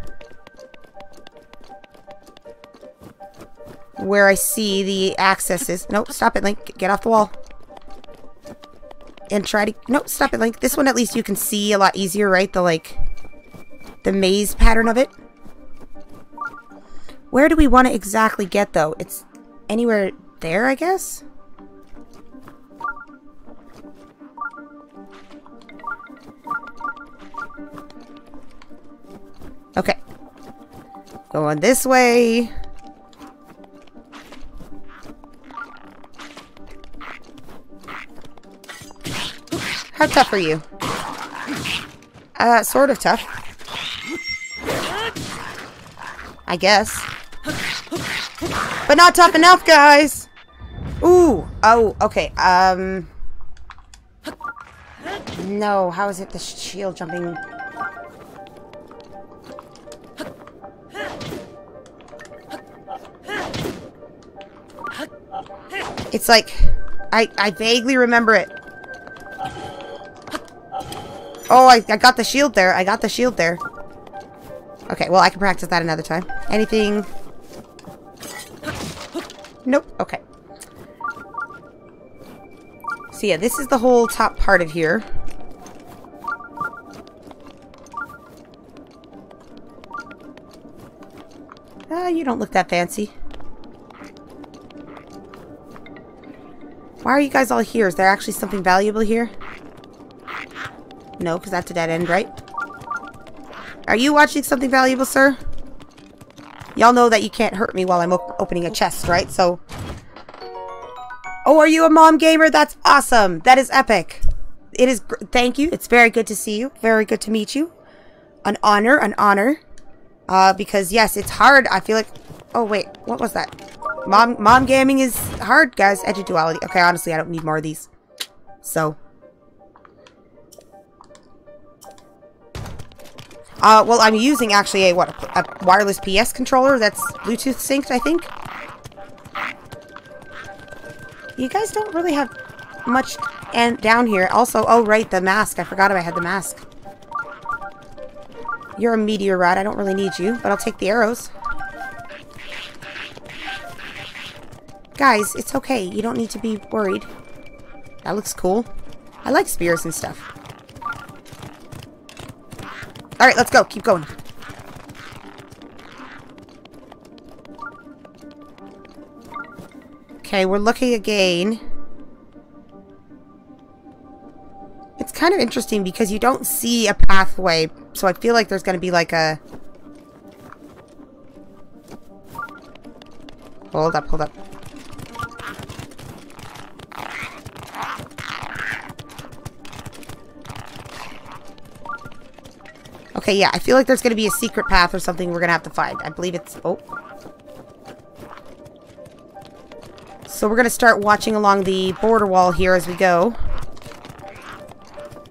where I see the access is. Nope, stop it, Link. Get off the wall and try to no stop it. Link this one at least you can see a lot easier right? The like the maze pattern of it. Where do we want to exactly get though? It's anywhere there I guess? Okay. Going this way How tough are you? Uh, sort of tough. I guess. But not tough enough, guys! Ooh! Oh, okay, um... No, how is it the shield jumping... It's like... I, I vaguely remember it. Oh, I, I got the shield there. I got the shield there. Okay, well, I can practice that another time. Anything? Nope. Okay. So yeah, this is the whole top part of here. Ah, you don't look that fancy. Why are you guys all here? Is there actually something valuable here? No, because that's a dead end, right? Are you watching something valuable, sir? Y'all know that you can't hurt me while I'm op opening a chest, right? So... Oh, are you a mom gamer? That's awesome. That is epic. It is... Thank you. It's very good to see you. Very good to meet you. An honor. An honor. Uh, because, yes, it's hard. I feel like... Oh, wait. What was that? Mom, mom gaming is hard, guys. Edge duality. Okay, honestly, I don't need more of these. So... Uh, well, I'm using actually a, what, a, a, wireless PS controller that's Bluetooth synced, I think. You guys don't really have much and down here. Also, oh, right, the mask. I forgot I had the mask. You're a meteorite. I don't really need you, but I'll take the arrows. Guys, it's okay. You don't need to be worried. That looks cool. I like spears and stuff. Alright, let's go. Keep going. Okay, we're looking again. It's kind of interesting because you don't see a pathway, so I feel like there's going to be like a... Hold up, hold up. Okay, yeah, I feel like there's going to be a secret path or something we're going to have to find. I believe it's... Oh. So we're going to start watching along the border wall here as we go.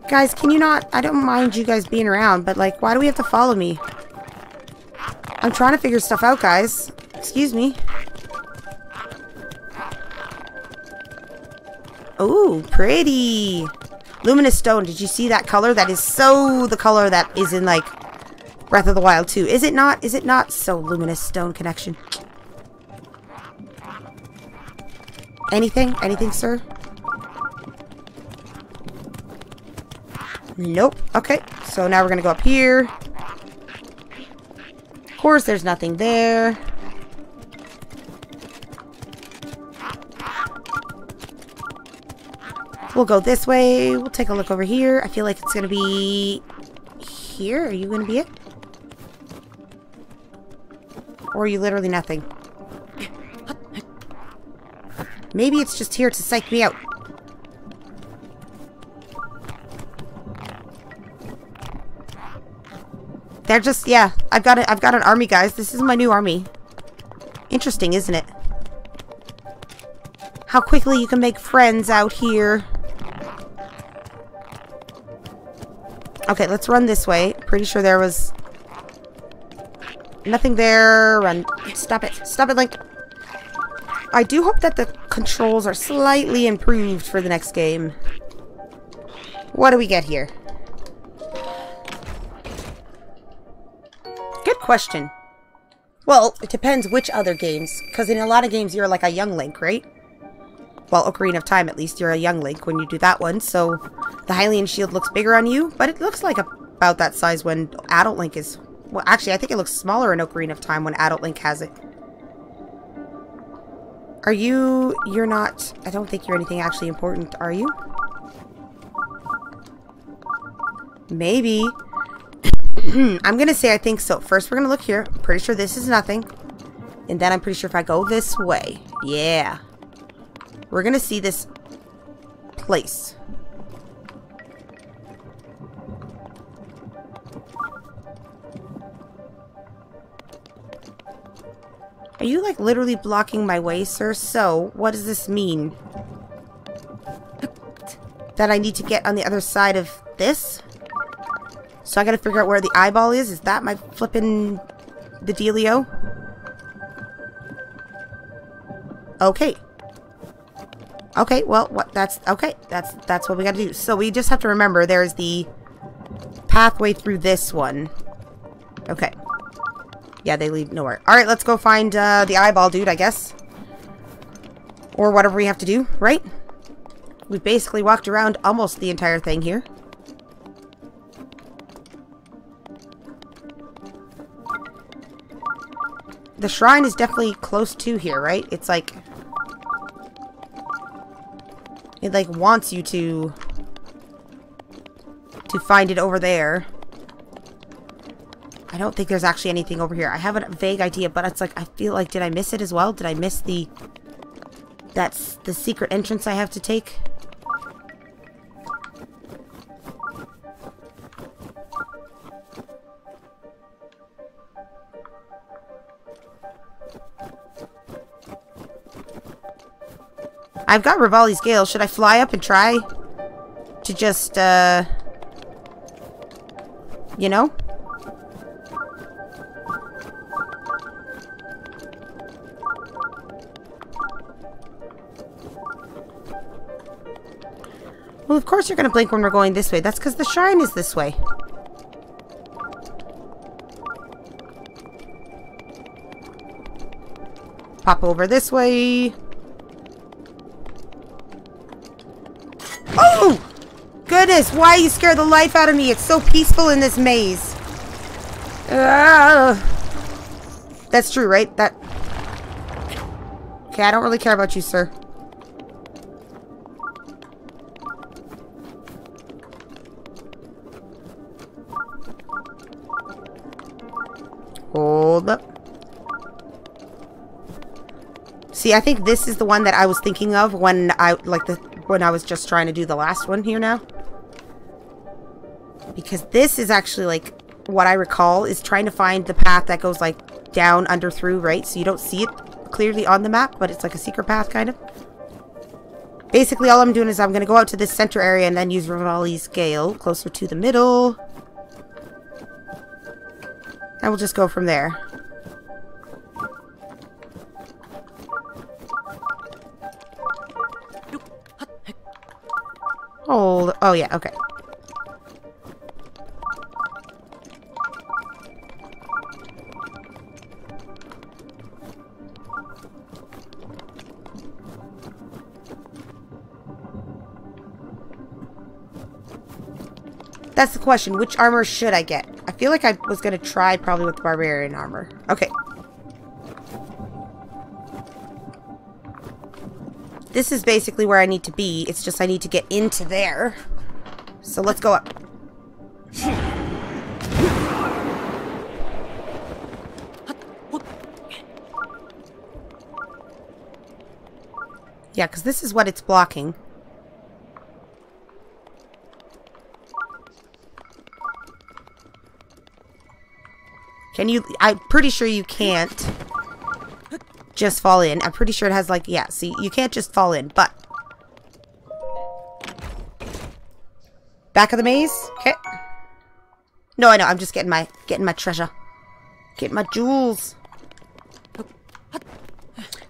Guys, can you not... I don't mind you guys being around, but, like, why do we have to follow me? I'm trying to figure stuff out, guys. Excuse me. Ooh, pretty. Luminous stone. Did you see that color? That is so the color that is in, like, Breath of the Wild 2. Is it not? Is it not? So luminous stone connection. Anything? Anything, sir? Nope. Okay. So now we're going to go up here. Of course, there's nothing there. We'll go this way. We'll take a look over here. I feel like it's going to be here. Are you going to be it? Or are you literally nothing? Maybe it's just here to psych me out. They're just, yeah, I've got it. I've got an army, guys. This is my new army. Interesting, isn't it? How quickly you can make friends out here. Okay, let's run this way. Pretty sure there was nothing there. Run. Stop it. Stop it, Link. I do hope that the controls are slightly improved for the next game. What do we get here? Good question. Well, it depends which other games. Because in a lot of games, you're like a young Link, right? Well, Ocarina of Time, at least, you're a young Link when you do that one, so the Hylian shield looks bigger on you, but it looks like about that size when adult Link is... Well, actually, I think it looks smaller in Ocarina of Time when adult Link has it. Are you... You're not... I don't think you're anything actually important, are you? Maybe. I'm gonna say I think so. First, we're gonna look here. I'm pretty sure this is nothing. And then I'm pretty sure if I go this way... Yeah. We're gonna see this place. Are you, like, literally blocking my way, sir? So, what does this mean? that I need to get on the other side of this? So I gotta figure out where the eyeball is? Is that my flippin' the dealio? Okay. Okay, well, what that's okay. That's that's what we got to do. So we just have to remember there's the pathway through this one. Okay. Yeah, they lead nowhere. All right, let's go find uh, the eyeball dude, I guess. Or whatever we have to do, right? We've basically walked around almost the entire thing here. The shrine is definitely close to here, right? It's like... It like wants you to... To find it over there. I don't think there's actually anything over here. I have a vague idea, but it's like, I feel like, did I miss it as well? Did I miss the... That's the secret entrance I have to take? I've got Revali's Gale. Should I fly up and try to just, uh... You know? Well, of course you're going to blink when we're going this way. That's because the shrine is this way. Pop over this way. Oh! Goodness, why you scare the life out of me? It's so peaceful in this maze. Uh, that's true, right? That... Okay, I don't really care about you, sir. Hold up. See, I think this is the one that I was thinking of when I, like, the when I was just trying to do the last one here now. Because this is actually, like, what I recall is trying to find the path that goes, like, down, under, through, right? So you don't see it clearly on the map, but it's like a secret path, kind of. Basically, all I'm doing is I'm going to go out to this center area and then use Revali's Gale closer to the middle. And we'll just go from there. Oh, yeah, okay. That's the question. Which armor should I get? I feel like I was going to try probably with barbarian armor. Okay. This is basically where I need to be. It's just I need to get into there. So let's go up. Yeah, because this is what it's blocking. Can you... I'm pretty sure you can't just fall in. I'm pretty sure it has like... Yeah, see, you can't just fall in, but... Back of the maze? Okay. No, I know. I'm just getting my getting my treasure. Getting my jewels.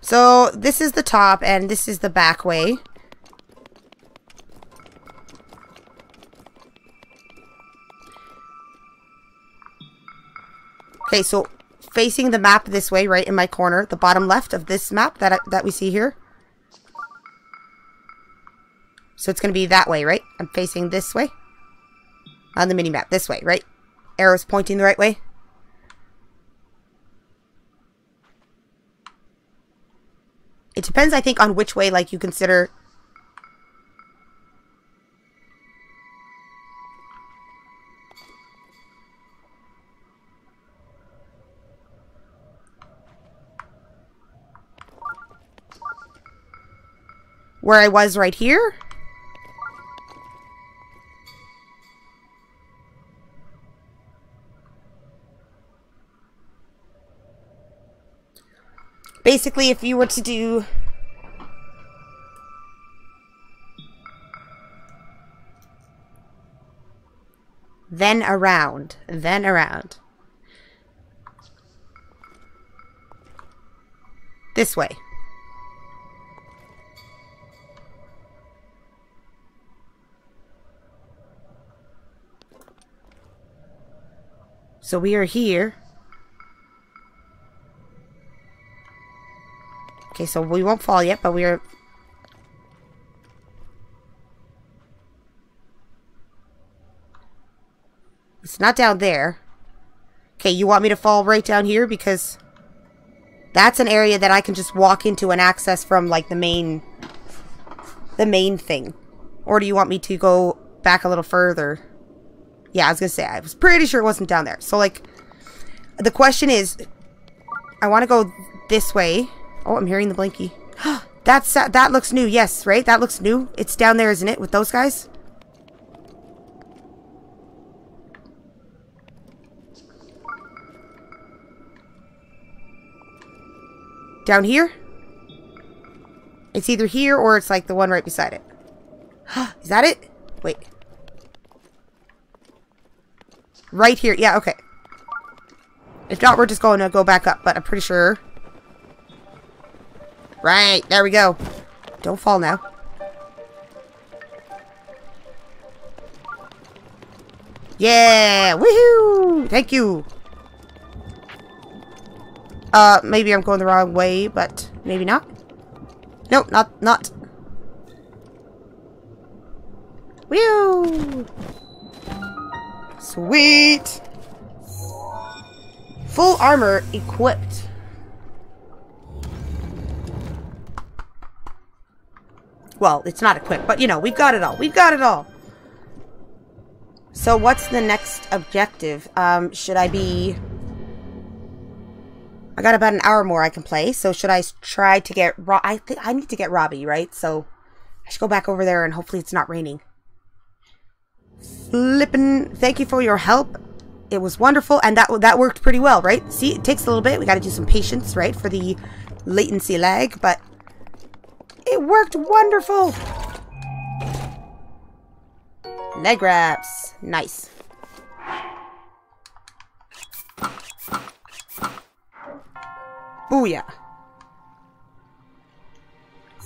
So, this is the top, and this is the back way. Okay, so facing the map this way, right in my corner, the bottom left of this map that, I, that we see here. So it's going to be that way, right? I'm facing this way. On the mini-map, this way, right? Arrows pointing the right way. It depends, I think, on which way, like, you consider where I was right here. Basically, if you were to do... Then around. Then around. This way. So we are here. Okay, so we won't fall yet, but we are... It's not down there. Okay, you want me to fall right down here? Because that's an area that I can just walk into and access from, like, the main... The main thing. Or do you want me to go back a little further? Yeah, I was gonna say, I was pretty sure it wasn't down there. So, like, the question is, I want to go this way. Oh, I'm hearing the blinky. That's, that looks new, yes, right? That looks new. It's down there, isn't it, with those guys? Down here? It's either here or it's like the one right beside it. Is that it? Wait. Right here. Yeah, okay. If not, we're just going to go back up, but I'm pretty sure. Right, there we go. Don't fall now. Yeah! Woohoo! Thank you! Uh, maybe I'm going the wrong way, but maybe not. Nope, not, not. Woo! Sweet! Full armor equipped. Well, it's not equipped, but you know, we've got it all. We've got it all. So what's the next objective? Um, should I be... I got about an hour more I can play, so should I try to get... Ro I think I need to get Robbie, right? So I should go back over there and hopefully it's not raining. Flippin', thank you for your help. It was wonderful, and that that worked pretty well, right? See, it takes a little bit. We got to do some patience, right, for the latency lag, but it worked wonderful. Leg wraps. Nice. Booyah.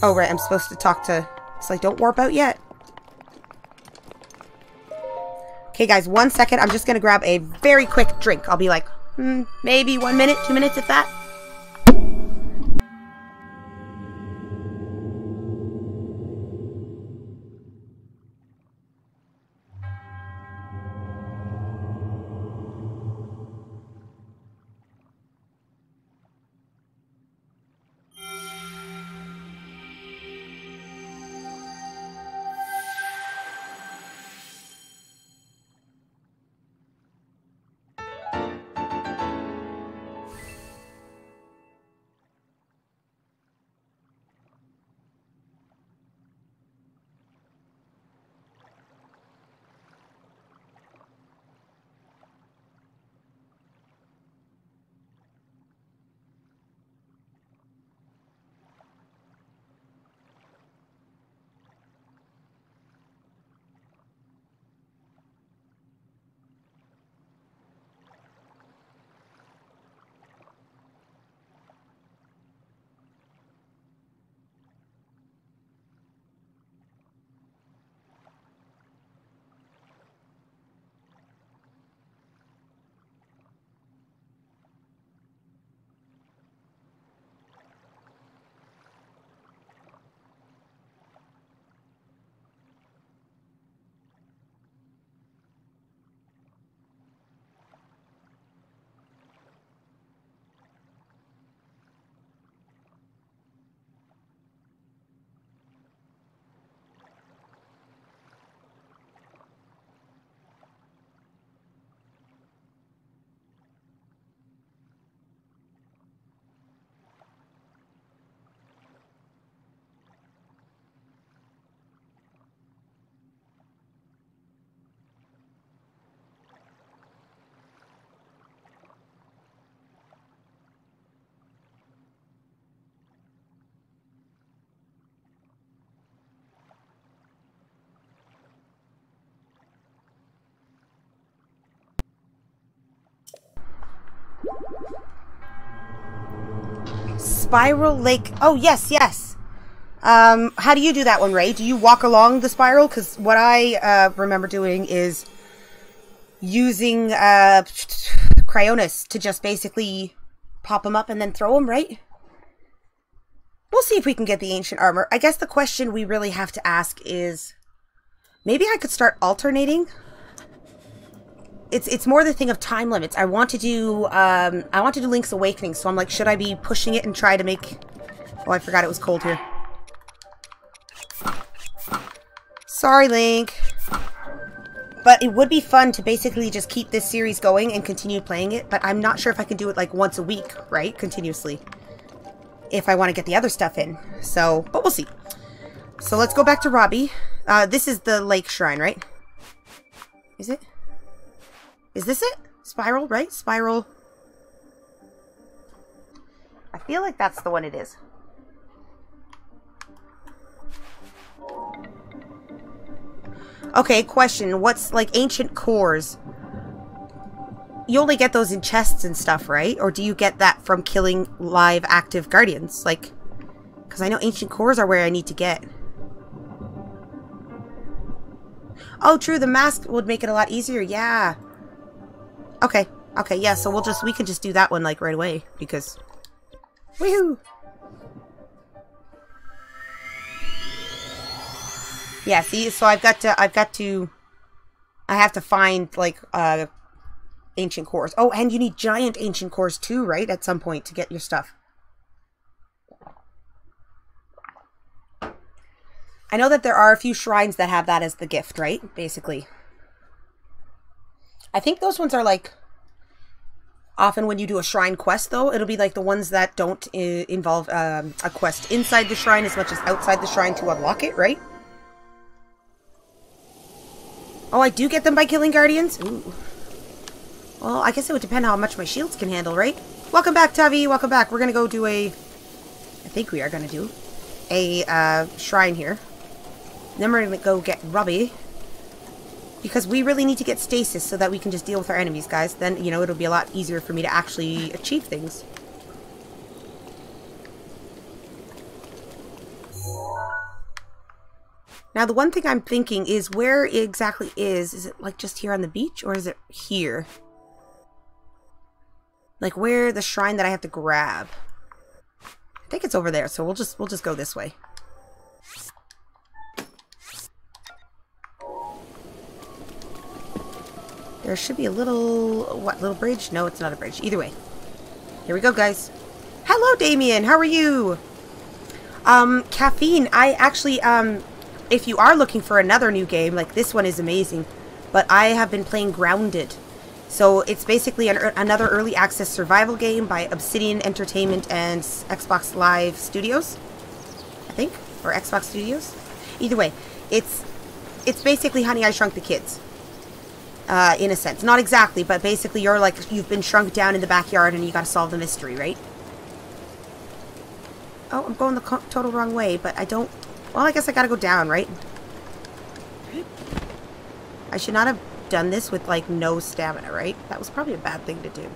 Oh, right, I'm supposed to talk to... It's like, don't warp out yet. Okay, guys, one second. I'm just going to grab a very quick drink. I'll be like, hmm, maybe one minute, two minutes, if that. Spiral Lake. Oh, yes, yes. Um, how do you do that one, Ray? Do you walk along the spiral? Because what I uh, remember doing is using uh, Cryonis to just basically pop them up and then throw them, right? We'll see if we can get the ancient armor. I guess the question we really have to ask is maybe I could start alternating it's it's more the thing of time limits. I want to do um, I want to do Link's Awakening, so I'm like, should I be pushing it and try to make? Oh, I forgot it was cold here. Sorry, Link. But it would be fun to basically just keep this series going and continue playing it, but I'm not sure if I can do it like once a week, right? Continuously. If I want to get the other stuff in. So, but we'll see. So let's go back to Robbie. Uh, this is the lake shrine, right? Is it? Is this it? Spiral, right? Spiral. I feel like that's the one it is. Okay, question. What's like ancient cores? You only get those in chests and stuff, right? Or do you get that from killing live active guardians? Like, because I know ancient cores are where I need to get. Oh, true. The mask would make it a lot easier. Yeah. Okay. Okay, yeah, so we'll just, we can just do that one, like, right away, because... Woohoo! Yeah, see, so I've got to, I've got to... I have to find, like, uh... ancient cores. Oh, and you need giant ancient cores too, right? At some point to get your stuff. I know that there are a few shrines that have that as the gift, right? Basically. I think those ones are like often when you do a shrine quest though it'll be like the ones that don't uh, involve um, a quest inside the shrine as much as outside the shrine to unlock it right? Oh i do get them by killing guardians? Ooh. well i guess it would depend how much my shields can handle right? Welcome back tavi. Welcome back. We're gonna go do a i think we are gonna do a uh, shrine here. Then we're gonna go get Robbie because we really need to get stasis so that we can just deal with our enemies, guys. Then, you know, it'll be a lot easier for me to actually achieve things. Now, the one thing I'm thinking is where exactly is, is it like just here on the beach or is it here? Like where the shrine that I have to grab? I think it's over there, so we'll just, we'll just go this way. There should be a little, what, little bridge? No, it's not a bridge. Either way. Here we go, guys. Hello, Damien. How are you? Um, Caffeine, I actually, um, if you are looking for another new game, like this one is amazing, but I have been playing Grounded. So it's basically an, another early access survival game by Obsidian Entertainment and Xbox Live Studios, I think, or Xbox Studios. Either way, it's it's basically Honey I Shrunk the Kids uh, in a sense. Not exactly, but basically you're like, you've been shrunk down in the backyard and you gotta solve the mystery, right? Oh, I'm going the total wrong way, but I don't... Well, I guess I gotta go down, right? I should not have done this with, like, no stamina, right? That was probably a bad thing to do.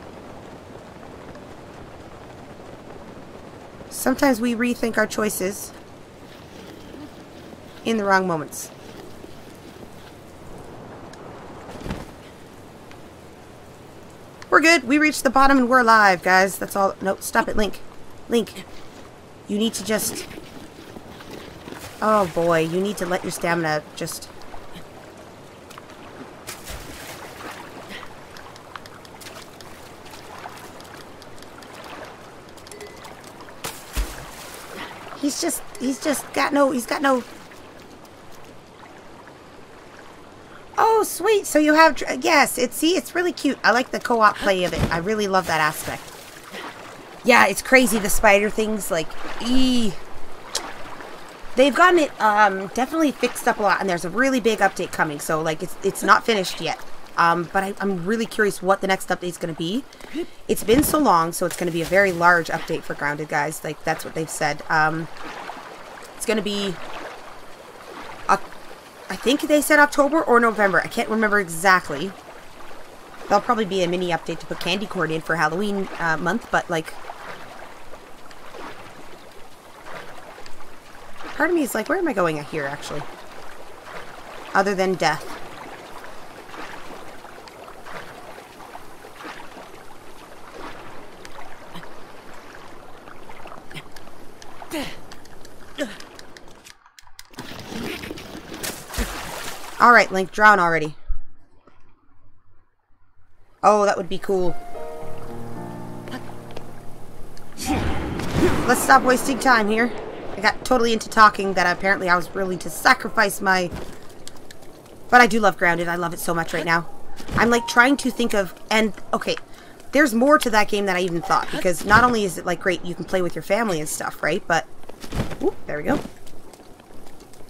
Sometimes we rethink our choices in the wrong moments. We're good. We reached the bottom and we're alive, guys. That's all. No, stop it, Link. Link. You need to just... Oh, boy. You need to let your stamina just... He's just... He's just got no... He's got no... Oh, sweet. So you have... Yes, it's... See, it's really cute. I like the co-op play of it. I really love that aspect. Yeah, it's crazy. The spider things, like... E. They've gotten it um, definitely fixed up a lot, and there's a really big update coming. So, like, it's, it's not finished yet. Um, but I, am really curious what the next update is going to be. It's been so long, so it's going to be a very large update for Grounded, guys. Like, that's what they've said. Um, it's going to be I think they said October or November. I can't remember exactly. There'll probably be a mini update to put Candy Corn in for Halloween uh, month, but like... Part of me is like, where am I going here, actually? Other than death. Alright, Link, drown already. Oh, that would be cool. Let's stop wasting time here. I got totally into talking that apparently I was willing to sacrifice my... But I do love Grounded. I love it so much right now. I'm like trying to think of... And, okay, there's more to that game than I even thought. Because not only is it like great, you can play with your family and stuff, right? But... Ooh, there we go.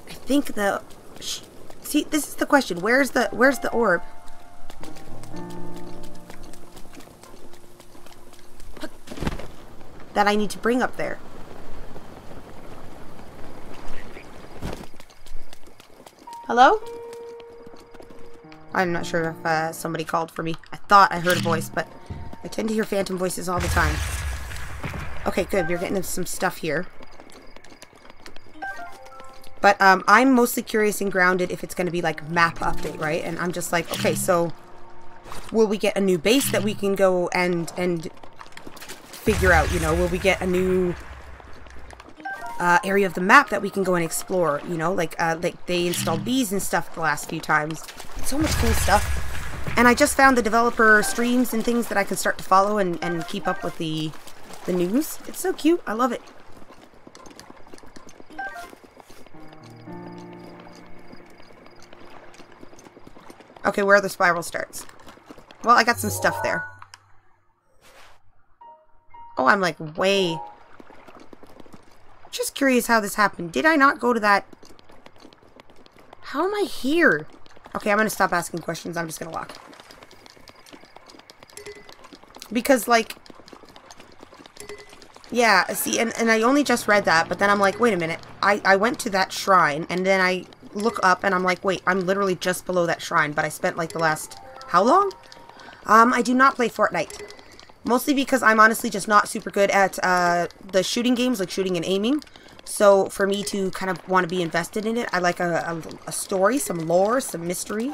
I think the See, this is the question. Where's the where's the orb? That I need to bring up there. Hello? I'm not sure if uh, somebody called for me. I thought I heard a voice, but I tend to hear phantom voices all the time. Okay, good. You're getting some stuff here. But um, I'm mostly curious and grounded if it's going to be like map update, right? And I'm just like, okay, so will we get a new base that we can go and and figure out? You know, will we get a new uh, area of the map that we can go and explore? You know, like uh, like they installed bees and stuff the last few times. So much cool stuff. And I just found the developer streams and things that I can start to follow and, and keep up with the the news. It's so cute. I love it. Okay, where the spiral starts. Well, I got some stuff there. Oh, I'm like way... Just curious how this happened. Did I not go to that... How am I here? Okay, I'm gonna stop asking questions. I'm just gonna walk. Because, like... Yeah, see, and, and I only just read that, but then I'm like, wait a minute. I, I went to that shrine, and then I look up, and I'm like, wait, I'm literally just below that shrine, but I spent, like, the last... How long? Um, I do not play Fortnite. Mostly because I'm honestly just not super good at uh, the shooting games, like shooting and aiming. So for me to kind of want to be invested in it, I like a, a, a, story, some lore, some mystery.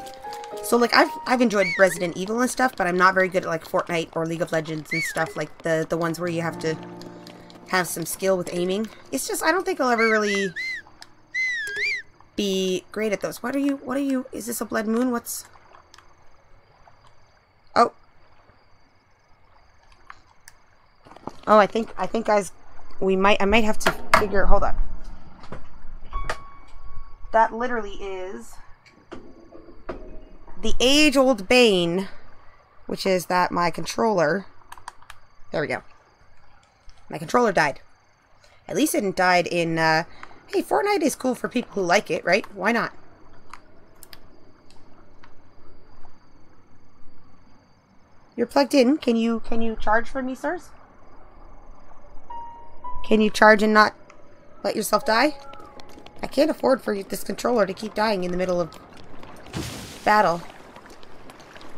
So like I've I've enjoyed Resident Evil and stuff, but I'm not very good at like Fortnite or League of Legends and stuff like the the ones where you have to have some skill with aiming. It's just I don't think I'll ever really be great at those. What are you? What are you? Is this a blood moon? What's Oh. Oh, I think, I think guys, we might, I might have to figure, hold on. That literally is the age-old bane, which is that my controller, there we go. My controller died. At least it died in, uh, hey, Fortnite is cool for people who like it, right? Why not? You're plugged in. Can you can you charge for me, sirs? Can you charge and not let yourself die? I can't afford for this controller to keep dying in the middle of battle.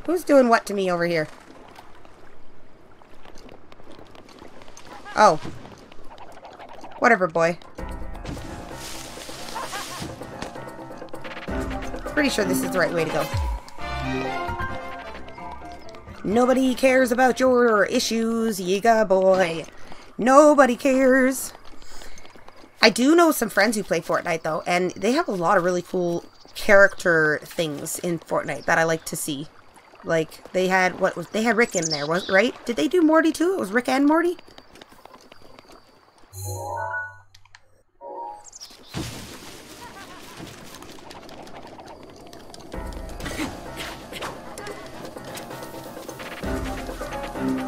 Who's doing what to me over here? Oh. Whatever, boy. Pretty sure this is the right way to go. Nobody cares about your issues, Yiga boy. Nobody cares. I do know some friends who play Fortnite, though, and they have a lot of really cool character things in Fortnite that I like to see. Like, they had, what was, they had Rick in there, right? Did they do Morty, too? It was Rick and Morty?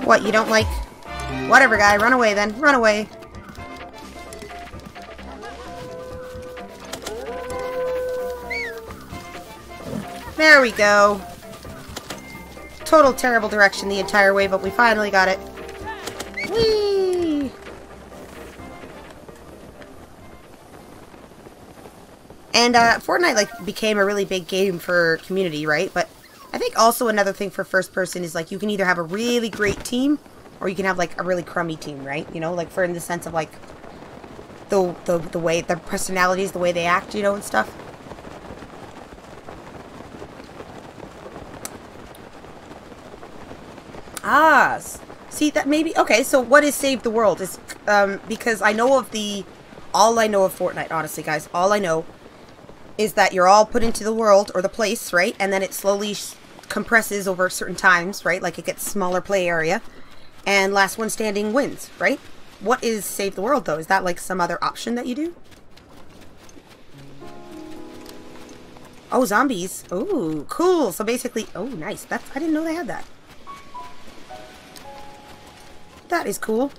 What, you don't like... Whatever, guy. Run away, then. Run away. There we go. Total terrible direction the entire way, but we finally got it. Whee! And, uh, Fortnite, like, became a really big game for community, right? But I think also another thing for first person is like you can either have a really great team or you can have like a really crummy team, right? You know, like for in the sense of like the the the way their personalities, the way they act, you know, and stuff. Ah, see that maybe okay. So what is save the world is um because I know of the all I know of Fortnite, honestly, guys. All I know is that you're all put into the world or the place, right? And then it slowly compresses over certain times, right? Like it gets smaller play area. And last one standing wins, right? What is save the world though? Is that like some other option that you do? Oh, zombies. Oh, cool. So basically, oh, nice. That's I didn't know they had that. That is cool.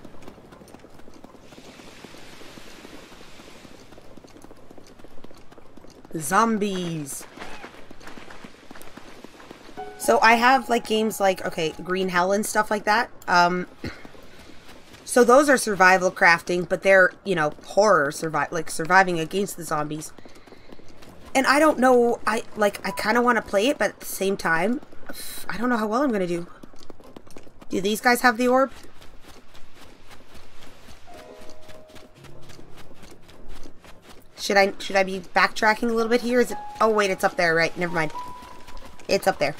Zombies. So I have like games like okay, Green Hell and stuff like that. Um so those are survival crafting, but they're, you know, horror survive like surviving against the zombies. And I don't know, I like I kind of want to play it, but at the same time, I don't know how well I'm going to do. Do these guys have the orb? Should I should I be backtracking a little bit here? Is it Oh wait, it's up there, right? Never mind. It's up there.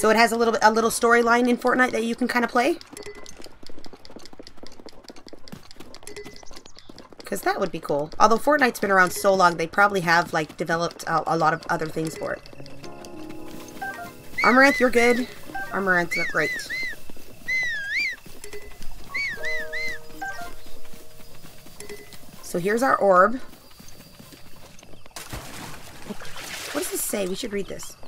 So it has a little a little storyline in Fortnite that you can kind of play. Because that would be cool. Although Fortnite's been around so long, they probably have, like, developed a, a lot of other things for it. Armoranth, you're good. Armoranth, you're great. So here's our orb. What does this say? We should read this.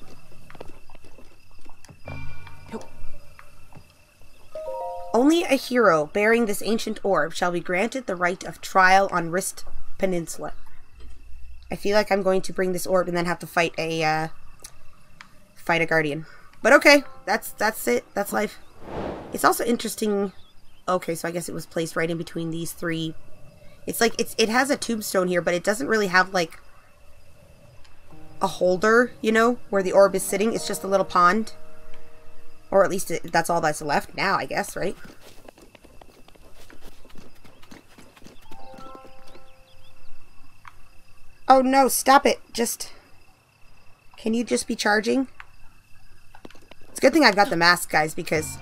Only a hero bearing this ancient orb shall be granted the right of trial on Rist Peninsula. I feel like I'm going to bring this orb and then have to fight a uh, fight a guardian. But okay, that's that's it. That's life. It's also interesting. Okay, so I guess it was placed right in between these three it's like it's it has a tombstone here, but it doesn't really have like a holder, you know, where the orb is sitting. It's just a little pond. Or at least it, that's all that's left now, I guess, right? Oh no, stop it. Just... Can you just be charging? It's a good thing I've got the mask, guys, because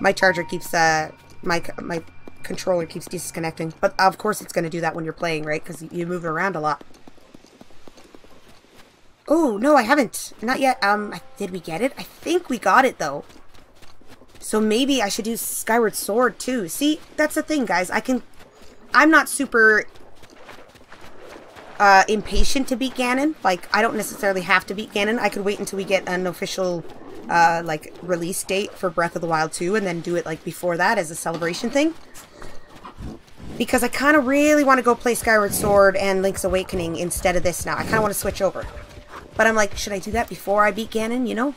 my charger keeps, uh, my, my controller keeps disconnecting. But of course it's going to do that when you're playing, right? Because you move around a lot. Oh, no, I haven't. Not yet. Um, did we get it? I think we got it, though. So maybe I should do Skyward Sword, too. See, that's the thing, guys. I can... I'm not super uh, impatient to beat Ganon. Like, I don't necessarily have to beat Ganon. I could wait until we get an official, uh, like, release date for Breath of the Wild 2 and then do it, like, before that as a celebration thing because I kind of really want to go play Skyward Sword and Link's Awakening instead of this now. I kind of want to switch over. But I'm like, should I do that before I beat Ganon, you know?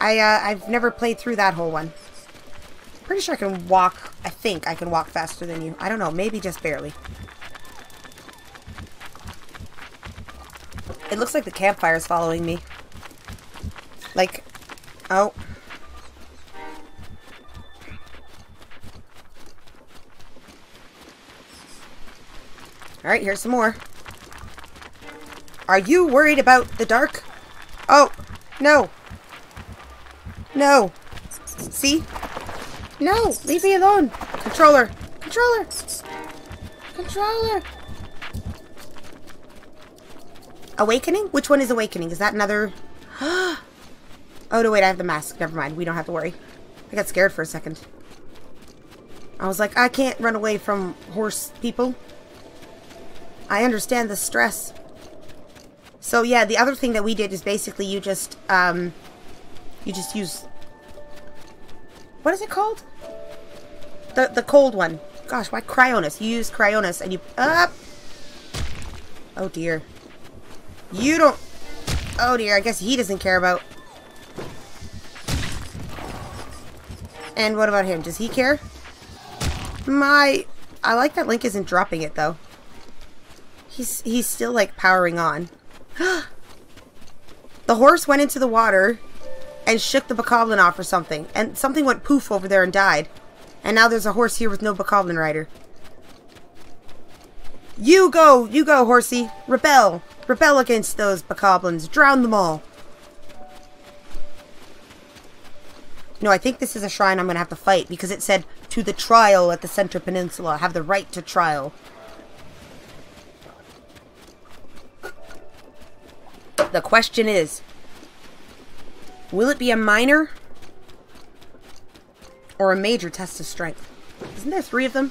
I, uh, I've never played through that whole one. Pretty sure I can walk, I think I can walk faster than you. I don't know, maybe just barely. It looks like the campfire is following me. Like, oh... Alright, here's some more. Are you worried about the dark? Oh, no. No. See? No, leave me alone. Controller. Controller. Controller. Awakening? Which one is Awakening? Is that another... oh, no, wait, I have the mask. Never mind. We don't have to worry. I got scared for a second. I was like, I can't run away from horse people. I understand the stress. So yeah, the other thing that we did is basically you just, um, you just use, what is it called? The, the cold one. Gosh, why Cryonis? You use Cryonis and you, up. oh dear. You don't, oh dear, I guess he doesn't care about. And what about him? Does he care? My, I like that Link isn't dropping it though. He's, he's still, like, powering on. the horse went into the water and shook the bokoblin off or something. And something went poof over there and died. And now there's a horse here with no bokoblin rider. You go! You go, horsey! Rebel! Rebel against those bokoblins! Drown them all! No, I think this is a shrine I'm going to have to fight because it said, to the trial at the Center Peninsula. Have the right to trial. The question is, will it be a minor or a major test of strength? Isn't there three of them?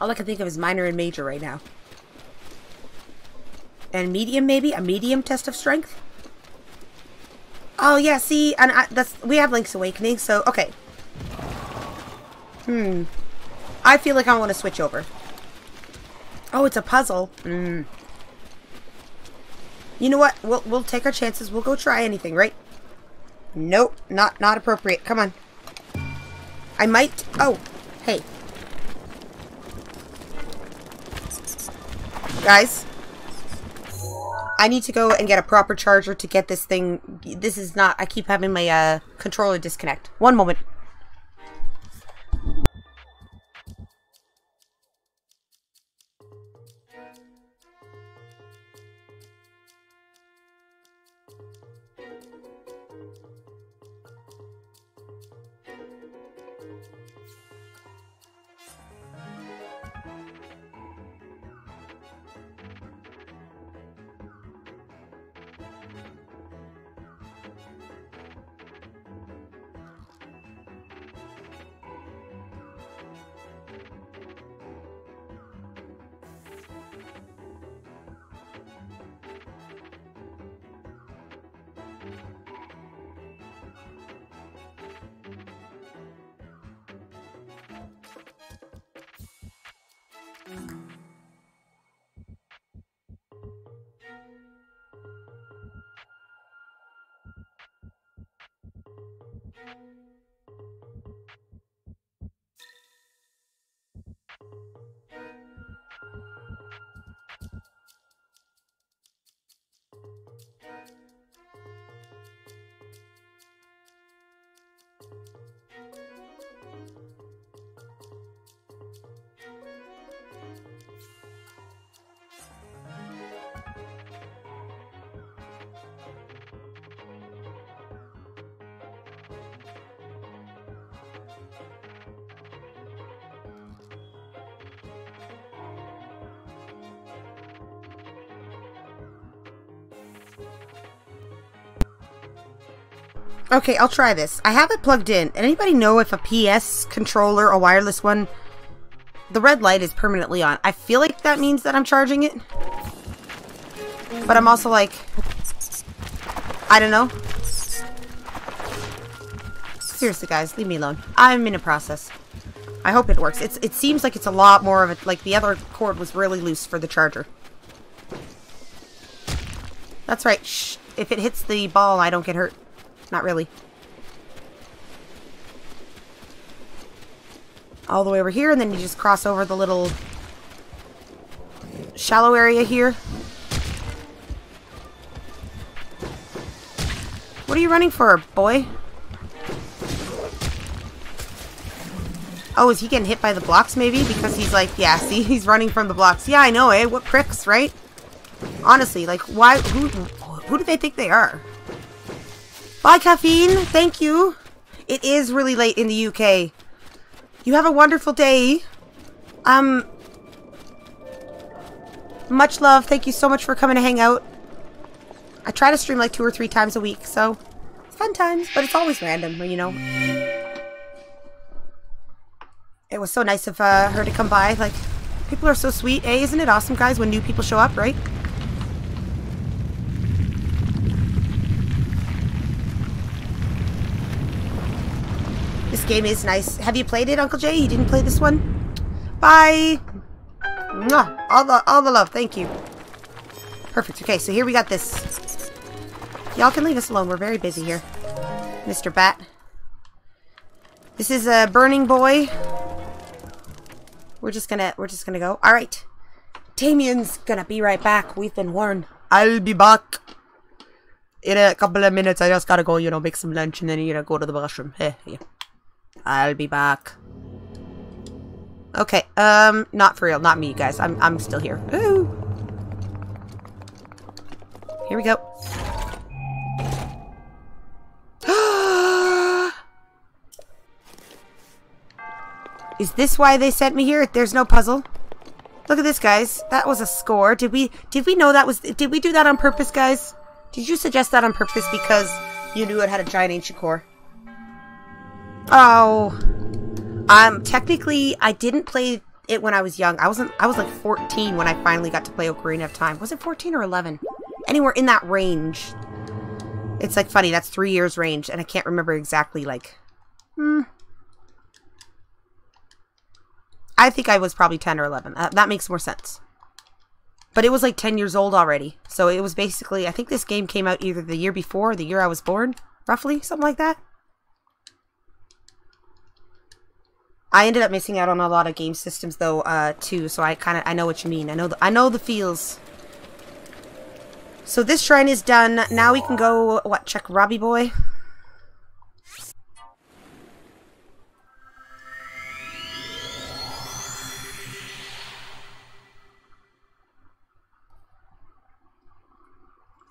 All I can think of is minor and major right now. And medium, maybe? A medium test of strength? Oh, yeah, see, and I, that's we have Link's Awakening, so, okay. Hmm. I feel like I want to switch over. Oh, it's a puzzle. Hmm. You know what? We'll, we'll take our chances. We'll go try anything, right? Nope. Not, not appropriate. Come on. I might... Oh. Hey. Guys. I need to go and get a proper charger to get this thing... This is not... I keep having my uh, controller disconnect. One moment. Okay, I'll try this. I have it plugged in. Anybody know if a PS controller, a wireless one, the red light is permanently on. I feel like that means that I'm charging it. But I'm also like, I don't know. Seriously, guys, leave me alone. I'm in a process. I hope it works. It's It seems like it's a lot more of it. Like, the other cord was really loose for the charger. That's right. Shh. If it hits the ball, I don't get hurt. Not really. All the way over here, and then you just cross over the little shallow area here. What are you running for, boy? Oh, is he getting hit by the blocks, maybe? Because he's like, yeah, see? He's running from the blocks. Yeah, I know, eh? What pricks, right? Honestly, like, why? Who, who do they think they are? Bye, caffeine. Thank you. It is really late in the UK. You have a wonderful day. Um, much love. Thank you so much for coming to hang out. I try to stream like two or three times a week, so it's fun times, but it's always random, you know. It was so nice of uh, her to come by. Like, people are so sweet. Eh, isn't it awesome, guys, when new people show up, right? Game is nice. Have you played it, Uncle Jay? You didn't play this one? Bye! Mwah. All the, all the love. Thank you. Perfect. Okay, so here we got this. Y'all can leave us alone. We're very busy here. Mr. Bat. This is a Burning Boy. We're just gonna, we're just gonna go. Alright. Damien's gonna be right back. We've been warned. I'll be back. In a couple of minutes, I just gotta go, you know, make some lunch and then, you know, go to the washroom. Hey, yeah. I'll be back. Okay, um, not for real. Not me, guys. I'm, I'm still here. Ooh. Here we go. Is this why they sent me here? There's no puzzle. Look at this, guys. That was a score. Did we, did we know that was, did we do that on purpose, guys? Did you suggest that on purpose because you knew it had a giant ancient core? Oh. Um, technically, I didn't play it when I was young. I wasn't, I was like 14 when I finally got to play Ocarina of Time. Was it 14 or 11? Anywhere in that range. It's like funny, that's three years range, and I can't remember exactly, like, hmm. I think I was probably 10 or 11. Uh, that makes more sense. But it was like 10 years old already. So it was basically, I think this game came out either the year before or the year I was born, roughly, something like that. I ended up missing out on a lot of game systems though, uh, too. So I kind of I know what you mean. I know the I know the feels. So this shrine is done. Now we can go what check Robbie boy.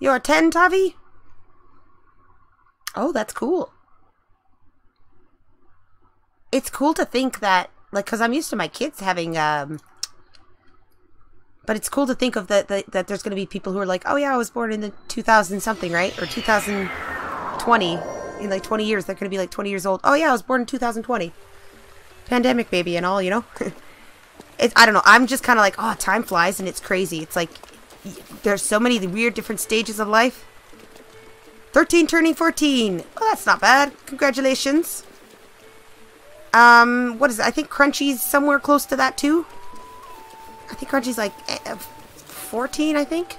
You're 10, Tavi? Oh, that's cool it's cool to think that like because i'm used to my kids having um but it's cool to think of that that, that there's going to be people who are like oh yeah i was born in the 2000 something right? Or 2020 in like 20 years. They're going to be like 20 years old. Oh yeah i was born in 2020 pandemic baby and all you know? It's i don't know. I'm just kind of like oh time flies and it's crazy. It's like there's so many weird different stages of life. 13 turning 14 oh that's not bad. Congratulations um, what is it? I think Crunchy's somewhere close to that too. I think Crunchy's like eh, 14, I think.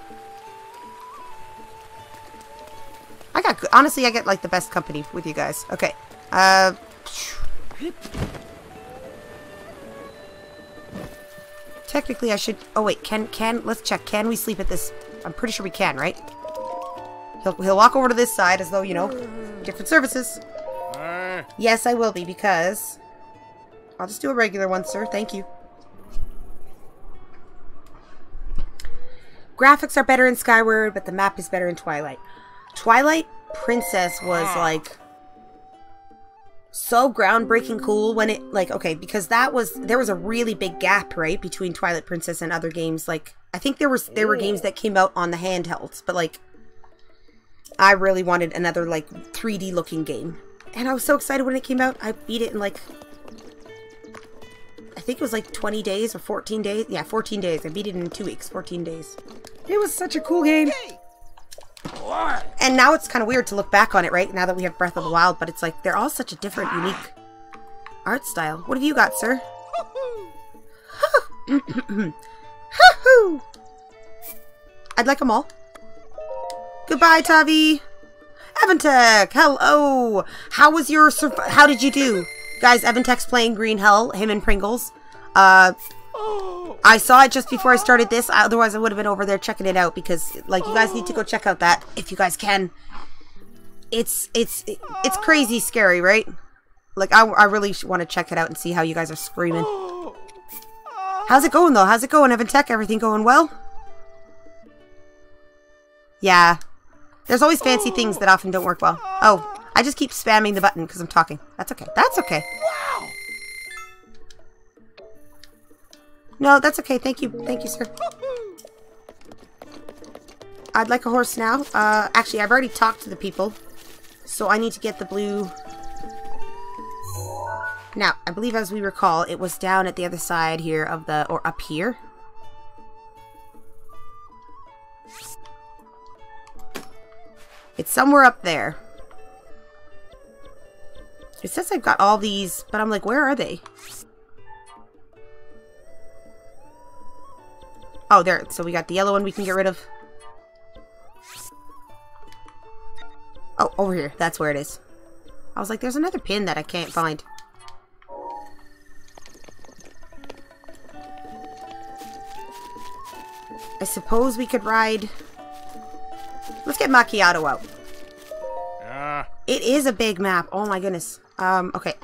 I got, honestly, I get like the best company with you guys. Okay. Uh. Technically, I should. Oh wait, can can let's check. Can we sleep at this? I'm pretty sure we can, right? He'll he'll walk over to this side as though you know, different services. Yes, I will be because I'll just do a regular one, sir. Thank you. Graphics are better in Skyward, but the map is better in Twilight. Twilight Princess was like so groundbreaking cool when it like okay because that was there was a really big gap right between Twilight Princess and other games like I think there was there were games that came out on the handhelds but like I really wanted another like 3D looking game and I was so excited when it came out I beat it in like I think it was like 20 days or 14 days yeah 14 days I beat it in two weeks 14 days it was such a cool game and now it's kind of weird to look back on it, right? Now that we have Breath of the Wild, but it's like they're all such a different, unique art style. What have you got, sir? I'd like them all. Goodbye, Tavi. Evantech, hello. How was your How did you do, guys? Evantech's playing Green Hell. Him and Pringles. Uh, I saw it just before I started this. Otherwise, I would have been over there checking it out because, like, you guys need to go check out that if you guys can. It's it's it's crazy scary, right? Like, I, I really want to check it out and see how you guys are screaming. How's it going though? How's it going, Evantech? Everything going well? Yeah. There's always fancy things that often don't work well. Oh, I just keep spamming the button because I'm talking. That's okay. That's okay. Wow. No, that's okay. Thank you. Thank you, sir. I'd like a horse now. Uh, actually, I've already talked to the people. So I need to get the blue... Now, I believe as we recall, it was down at the other side here of the... Or up here. It's somewhere up there. It says I've got all these, but I'm like, where are they? Oh, there. So we got the yellow one we can get rid of. Oh, over here. That's where it is. I was like, there's another pin that I can't find. I suppose we could ride... Let's get Macchiato out. Uh. It is a big map. Oh my goodness. Um, okay.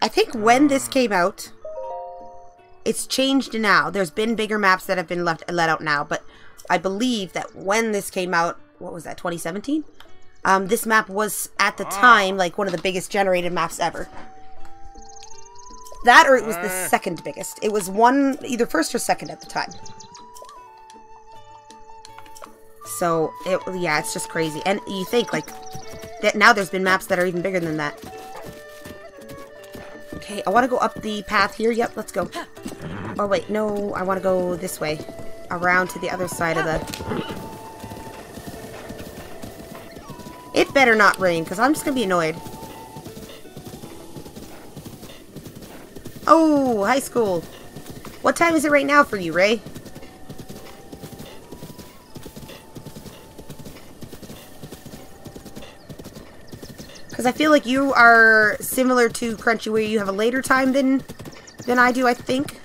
I think when this came out, it's changed now. There's been bigger maps that have been left let out now, but I believe that when this came out, what was that, 2017? Um, this map was, at the time, like one of the biggest generated maps ever. That or it was the second biggest. It was one, either first or second at the time. So, it, yeah, it's just crazy. And you think, like, that now there's been maps that are even bigger than that. Okay, I want to go up the path here. Yep, let's go. Oh, wait, no, I want to go this way. Around to the other side of the... It better not rain, because I'm just going to be annoyed. Oh, high school. What time is it right now for you, Ray? Because I feel like you are similar to Crunchy, where you have a later time than than I do, I think.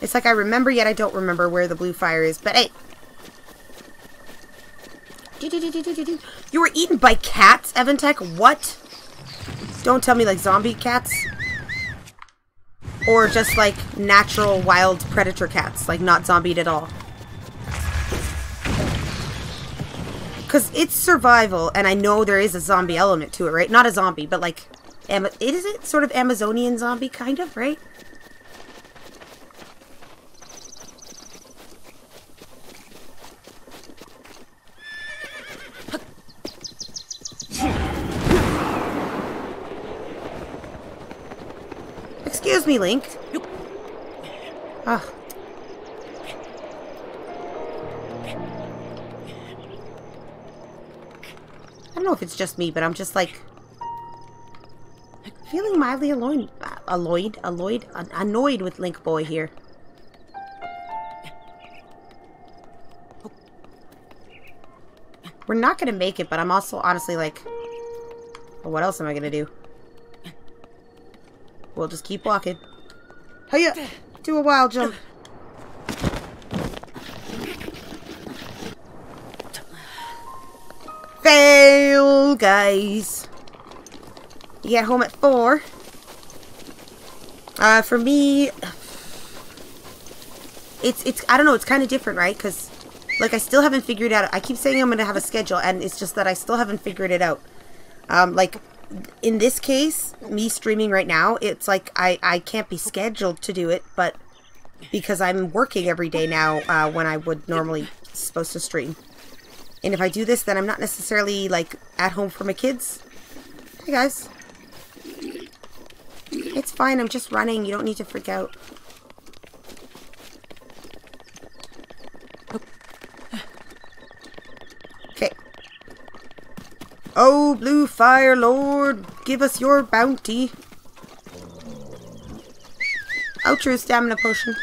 It's like I remember, yet I don't remember where the blue fire is. But hey. You were eaten by cats, Evantech? What? Don't tell me like zombie cats. Or just like natural wild predator cats, like not zombied at all. Because it's survival, and I know there is a zombie element to it, right? Not a zombie, but like, it is it sort of Amazonian zombie, kind of, right? Excuse me, Link. Ah. don't know if it's just me, but I'm just like feeling mildly annoyed, annoyed, annoyed, annoyed with Link Boy here. We're not gonna make it, but I'm also honestly like, well, what else am I gonna do? We'll just keep walking. Hiya! Do a wild jump. Fail, guys. You get home at 4. Uh, for me, it's, it's, I don't know, it's kind of different, right? Because, like, I still haven't figured out, I keep saying I'm going to have a schedule, and it's just that I still haven't figured it out. Um, like, in this case, me streaming right now, it's like I, I can't be scheduled to do it, but because I'm working every day now uh, when I would normally supposed to stream. And if I do this, then I'm not necessarily, like, at home for my kids. Hey, guys. It's fine, I'm just running. You don't need to freak out. Oh, Blue Fire Lord, give us your bounty. True, stamina potion.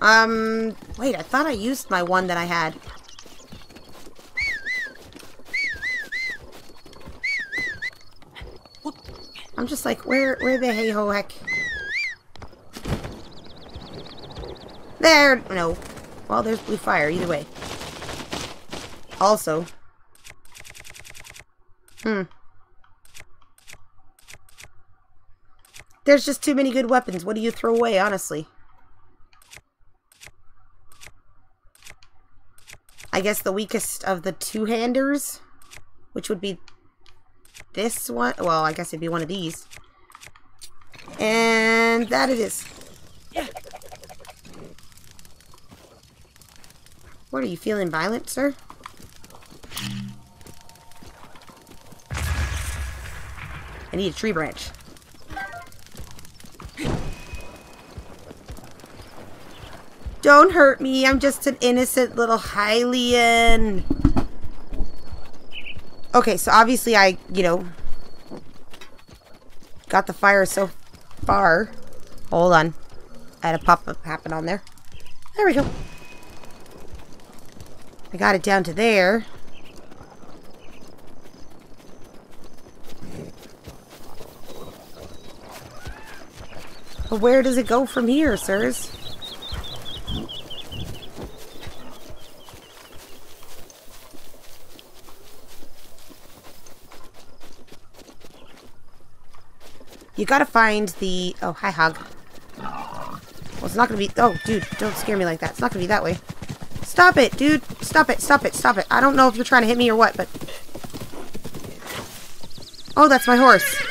Um, wait, I thought I used my one that I had. I'm just like, where, where the hey-ho heck? There! No. Well, there's blue fire, either way. Also. Hmm. There's just too many good weapons. What do you throw away, honestly? I guess the weakest of the two-handers, which would be this one. Well, I guess it'd be one of these. And that it is. What, are you feeling violent, sir? I need a tree branch. Don't hurt me. I'm just an innocent little Hylian. Okay, so obviously I, you know, got the fire so far. Hold on. I had a pop-up happen on there. There we go. I got it down to there. But where does it go from here, sirs? You gotta find the... Oh, hi, Hog. Well, it's not gonna be... Oh, dude, don't scare me like that. It's not gonna be that way. Stop it, dude. Stop it, stop it, stop it. I don't know if you're trying to hit me or what, but... Oh, that's my horse.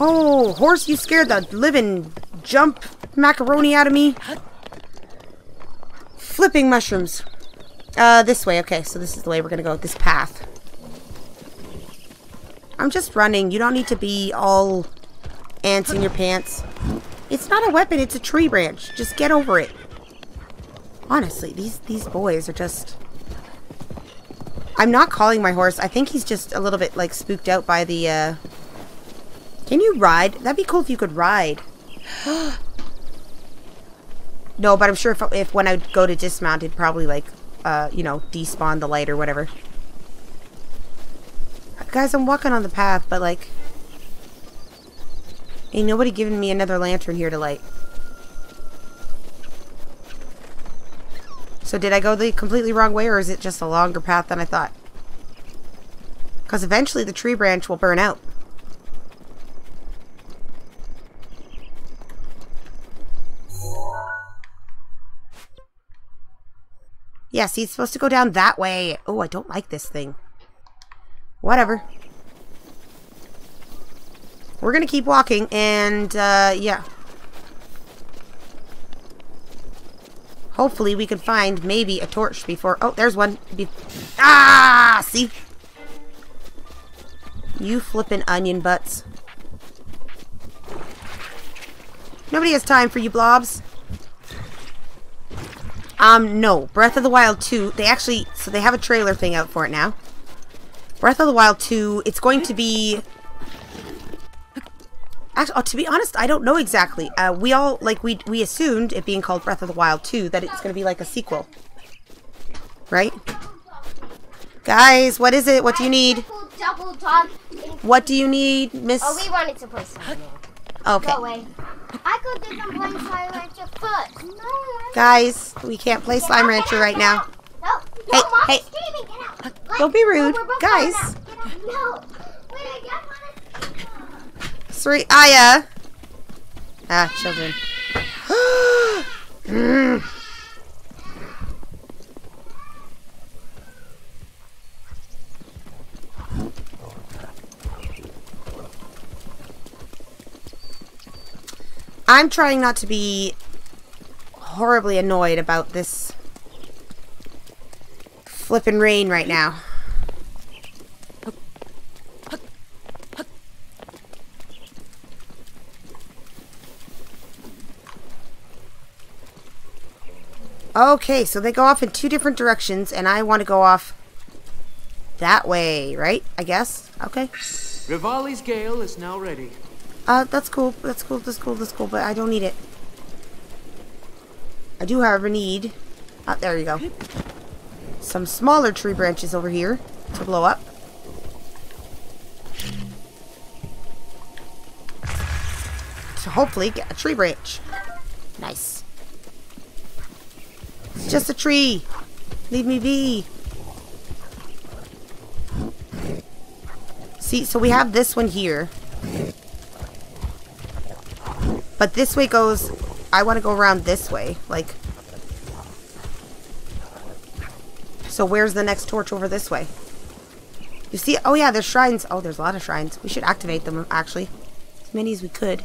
Oh, horse, you scared the living jump macaroni out of me. Flipping mushrooms. Uh, this way. Okay, so this is the way we're gonna go. This path. I'm just running. You don't need to be all ants in your pants. It's not a weapon, it's a tree branch. Just get over it. Honestly, these, these boys are just... I'm not calling my horse. I think he's just a little bit, like, spooked out by the, uh... Can you ride? That'd be cool if you could ride. no, but I'm sure if, if when I go to dismount, it'd probably, like, uh, you know, despawn the light or whatever. Guys, I'm walking on the path, but, like... Ain't nobody giving me another lantern here to light. So did I go the completely wrong way or is it just a longer path than I thought? Because eventually the tree branch will burn out. Yeah, see, it's supposed to go down that way. Oh, I don't like this thing. Whatever. We're going to keep walking, and, uh, yeah. Hopefully we can find maybe a torch before... Oh, there's one. Be ah! See? You flippin' onion butts. Nobody has time for you blobs. Um, no. Breath of the Wild 2, they actually... So they have a trailer thing out for it now. Breath of the Wild 2, it's going to be... Actually, oh, to be honest, I don't know exactly. Uh, we all, like, we, we assumed, it being called Breath of the Wild 2, that it's going to be like a sequel. Right? Guys, what is it? What do you need? What do you need, Miss? Oh, we wanted to play Slime Okay. Go away. I could think I'm playing Slime Rancher first. No. Guys, we can't play Slime Rancher right now. No. Hey, No, Mom's hey. screaming. Get out. Let- Don't be rude. No, we're both Guys. going out. Get out. No. Wait, I got. Three, Aya. Ah, children. Mm. I'm trying not to be horribly annoyed about this flippin' rain right now. Okay, so they go off in two different directions, and I want to go off that way, right? I guess. Okay. Revali's Gale is now ready. Uh, that's cool. That's cool. That's cool. That's cool. But I don't need it. I do, however, need. Ah, there you go. Some smaller tree branches over here to blow up. To hopefully get a tree branch. Nice. It's just a tree. Leave me be. See, so we have this one here. But this way goes... I want to go around this way. Like... So where's the next torch over this way? You see... Oh yeah, there's shrines. Oh, there's a lot of shrines. We should activate them, actually. As many as we could.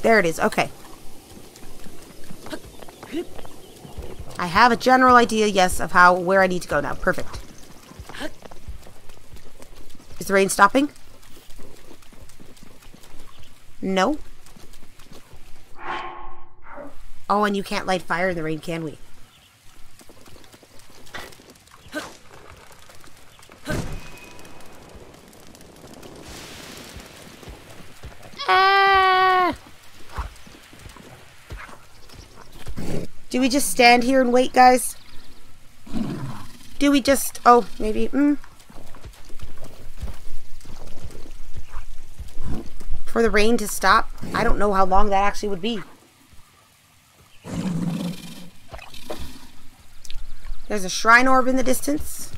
There it is. Okay. I have a general idea, yes, of how where I need to go now. Perfect. Is the rain stopping? No. Oh, and you can't light fire in the rain, can we? Ah! Do we just stand here and wait, guys? Do we just... Oh, maybe... Mm. For the rain to stop? I don't know how long that actually would be. There's a shrine orb in the distance.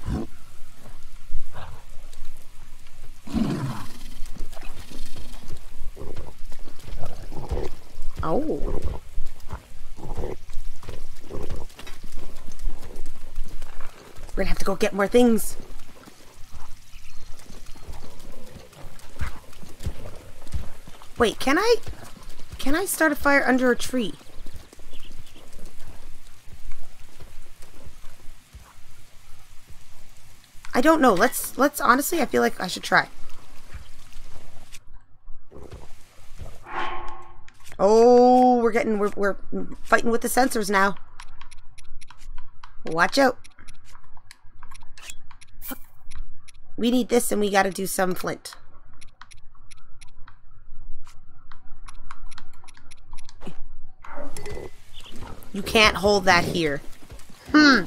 Oh. We're gonna have to go get more things. Wait, can I... Can I start a fire under a tree? I don't know. Let's, let's, honestly, I feel like I should try. Oh, we're getting, we're, we're fighting with the sensors now. Watch out. We need this and we gotta do some flint. You can't hold that here. Hmm.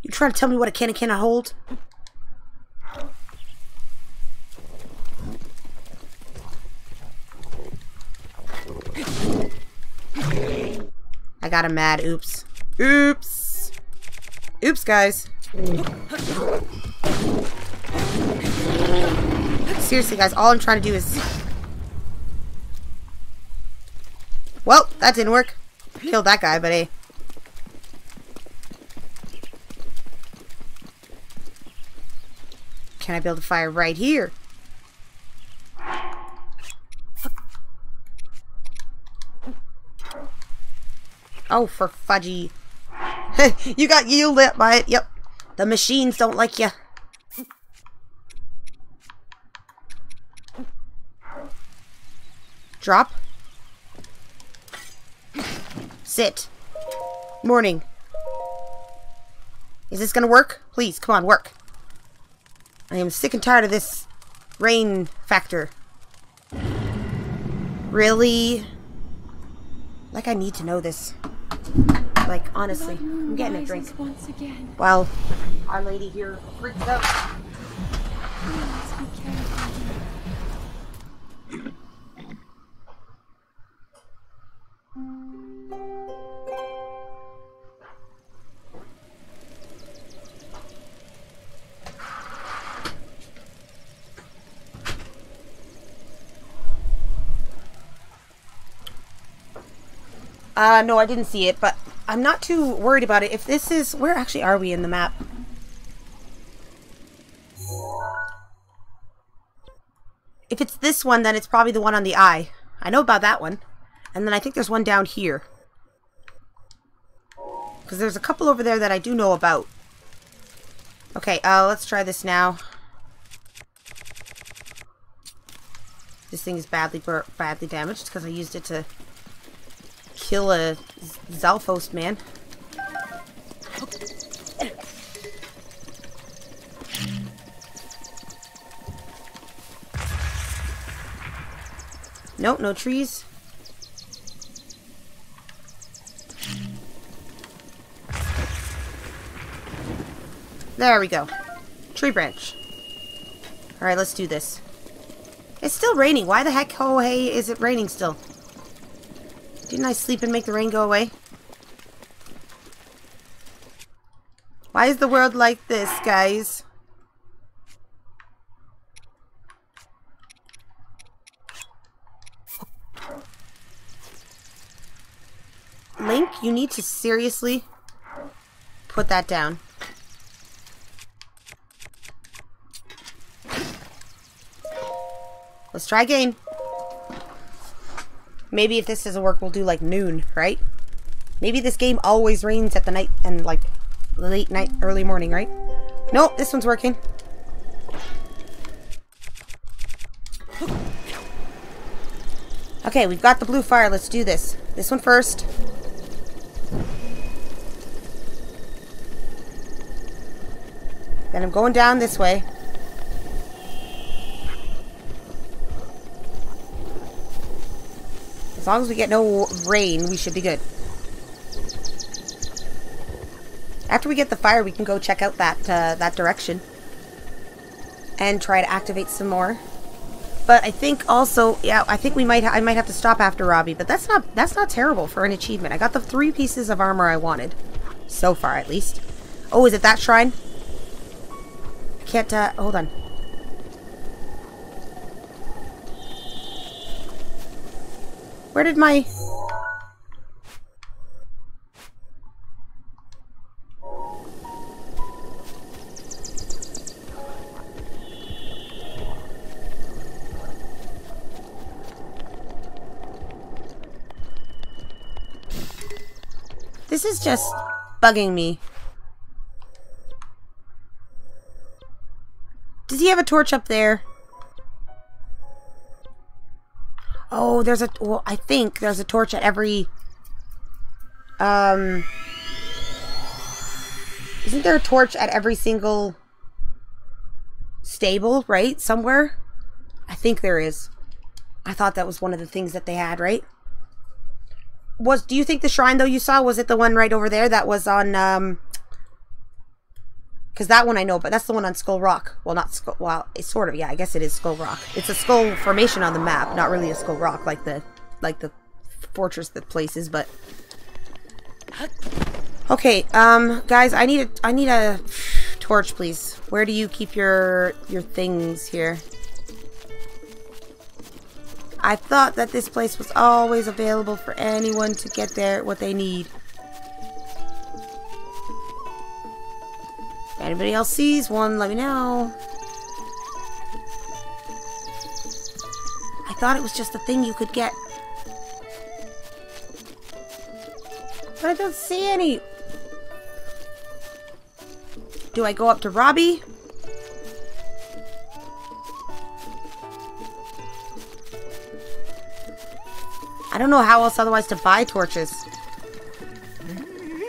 You trying to tell me what I can and cannot hold? I got him mad. Oops. Oops. Oops, guys. Seriously, guys, all I'm trying to do is... Well, that didn't work. Killed that guy, but hey. Can I build a fire right here? Oh, for fudgy. you got yelled at by it. Yep. The machines don't like you. Drop. Sit. Morning. Is this gonna work? Please, come on, work. I am sick and tired of this rain factor. Really? Like I need to know this. Like, honestly, I'm getting a drink. Once again, While our lady here freaks out. Uh, no, I didn't see it, but I'm not too worried about it. If this is... Where actually are we in the map? If it's this one, then it's probably the one on the eye. I know about that one. And then I think there's one down here. Because there's a couple over there that I do know about. Okay, uh, let's try this now. This thing is badly badly damaged because I used it to kill a Zalfos man. Nope, no trees. There we go. Tree branch. Alright, let's do this. It's still raining. Why the heck, oh hey, is it raining still? Didn't I sleep and make the rain go away? Why is the world like this, guys? Link, you need to seriously put that down. Let's try again. Maybe if this doesn't work, we'll do like noon, right? Maybe this game always rains at the night and like late night, early morning, right? Nope, this one's working. Okay, we've got the blue fire. Let's do this. This one first. Then I'm going down this way. As long as we get no rain, we should be good. After we get the fire, we can go check out that uh, that direction and try to activate some more. But I think also, yeah, I think we might I might have to stop after Robbie, but that's not that's not terrible for an achievement. I got the three pieces of armor I wanted so far, at least. Oh, is it that shrine? I can't. Uh, hold on. Where did my... This is just bugging me. Does he have a torch up there? Oh, there's a. Well, I think there's a torch at every. Um. Isn't there a torch at every single stable, right? Somewhere? I think there is. I thought that was one of the things that they had, right? Was do you think the shrine though you saw was it the one right over there that was on um because that one I know, but that's the one on Skull Rock. Well, not Skull. Well, it's sort of. Yeah, I guess it is Skull Rock. It's a skull formation on the map, not really a Skull Rock like the like the fortress that places. But okay, um, guys, I need a I need a torch, please. Where do you keep your your things here? I thought that this place was always available for anyone to get there what they need. Anybody else sees one, let me know. I thought it was just a thing you could get. But I don't see any. Do I go up to Robbie? I don't know how else otherwise to buy torches.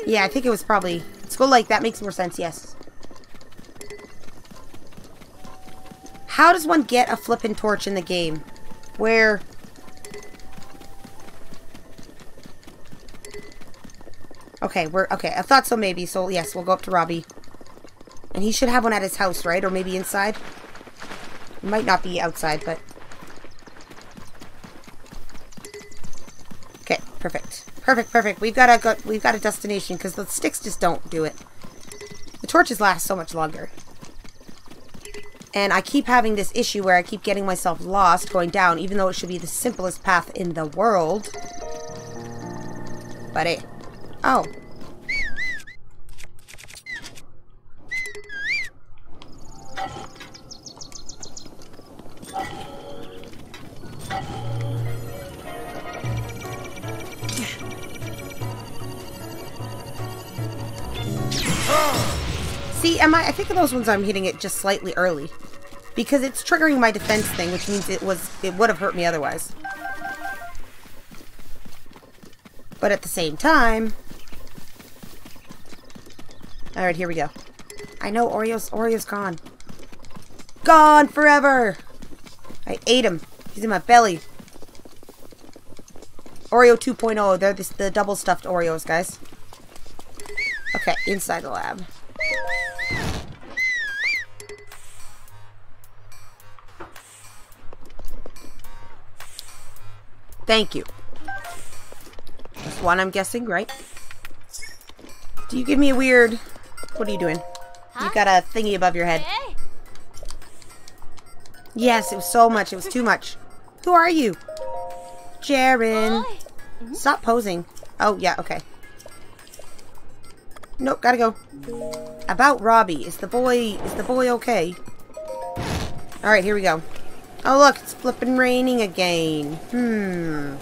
Yeah, I think it was probably... Skull like that makes more sense, yes. How does one get a flippin' torch in the game? Where... Okay, we're... Okay, I thought so maybe, so yes, we'll go up to Robbie. And he should have one at his house, right? Or maybe inside? It might not be outside, but... Okay, perfect. Perfect, perfect. We've got a we've got a destination because the sticks just don't do it. The torches last so much longer. And I keep having this issue where I keep getting myself lost going down, even though it should be the simplest path in the world. But it... Oh. Ah! See, am I, I think of those ones I'm hitting it just slightly early. Because it's triggering my defense thing, which means it was it would have hurt me otherwise. But at the same time... Alright, here we go. I know Oreo's Oreo's gone. Gone forever! I ate him. He's in my belly. Oreo 2.0. They're the, the double stuffed Oreos, guys. Okay, inside the lab. Thank you. That's one I'm guessing, right? Do you give me a weird... What are you doing? You got a thingy above your head. Hey, Yes, it was so much. It was too much. Who are you? Jerrin. Stop posing. Oh, yeah, okay. Nope, gotta go. About Robbie. Is the boy... Is the boy okay? Alright, here we go. Oh, look, it's flippin' raining again. Hmm.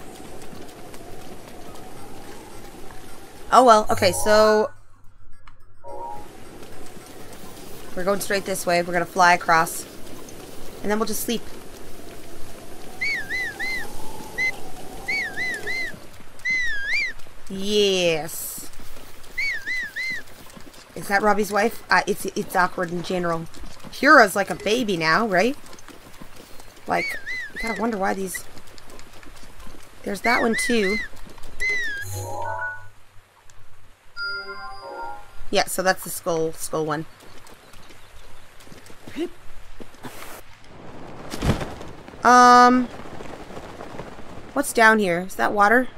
Oh, well. Okay, so... We're going straight this way. We're gonna fly across. And then we'll just sleep. Yes. Is that Robbie's wife? Uh, it's it's awkward in general. Kira's like a baby now, right? Like, I wonder why these... There's that one too. Yeah, so that's the skull skull one. Um, what's down here? Is that water?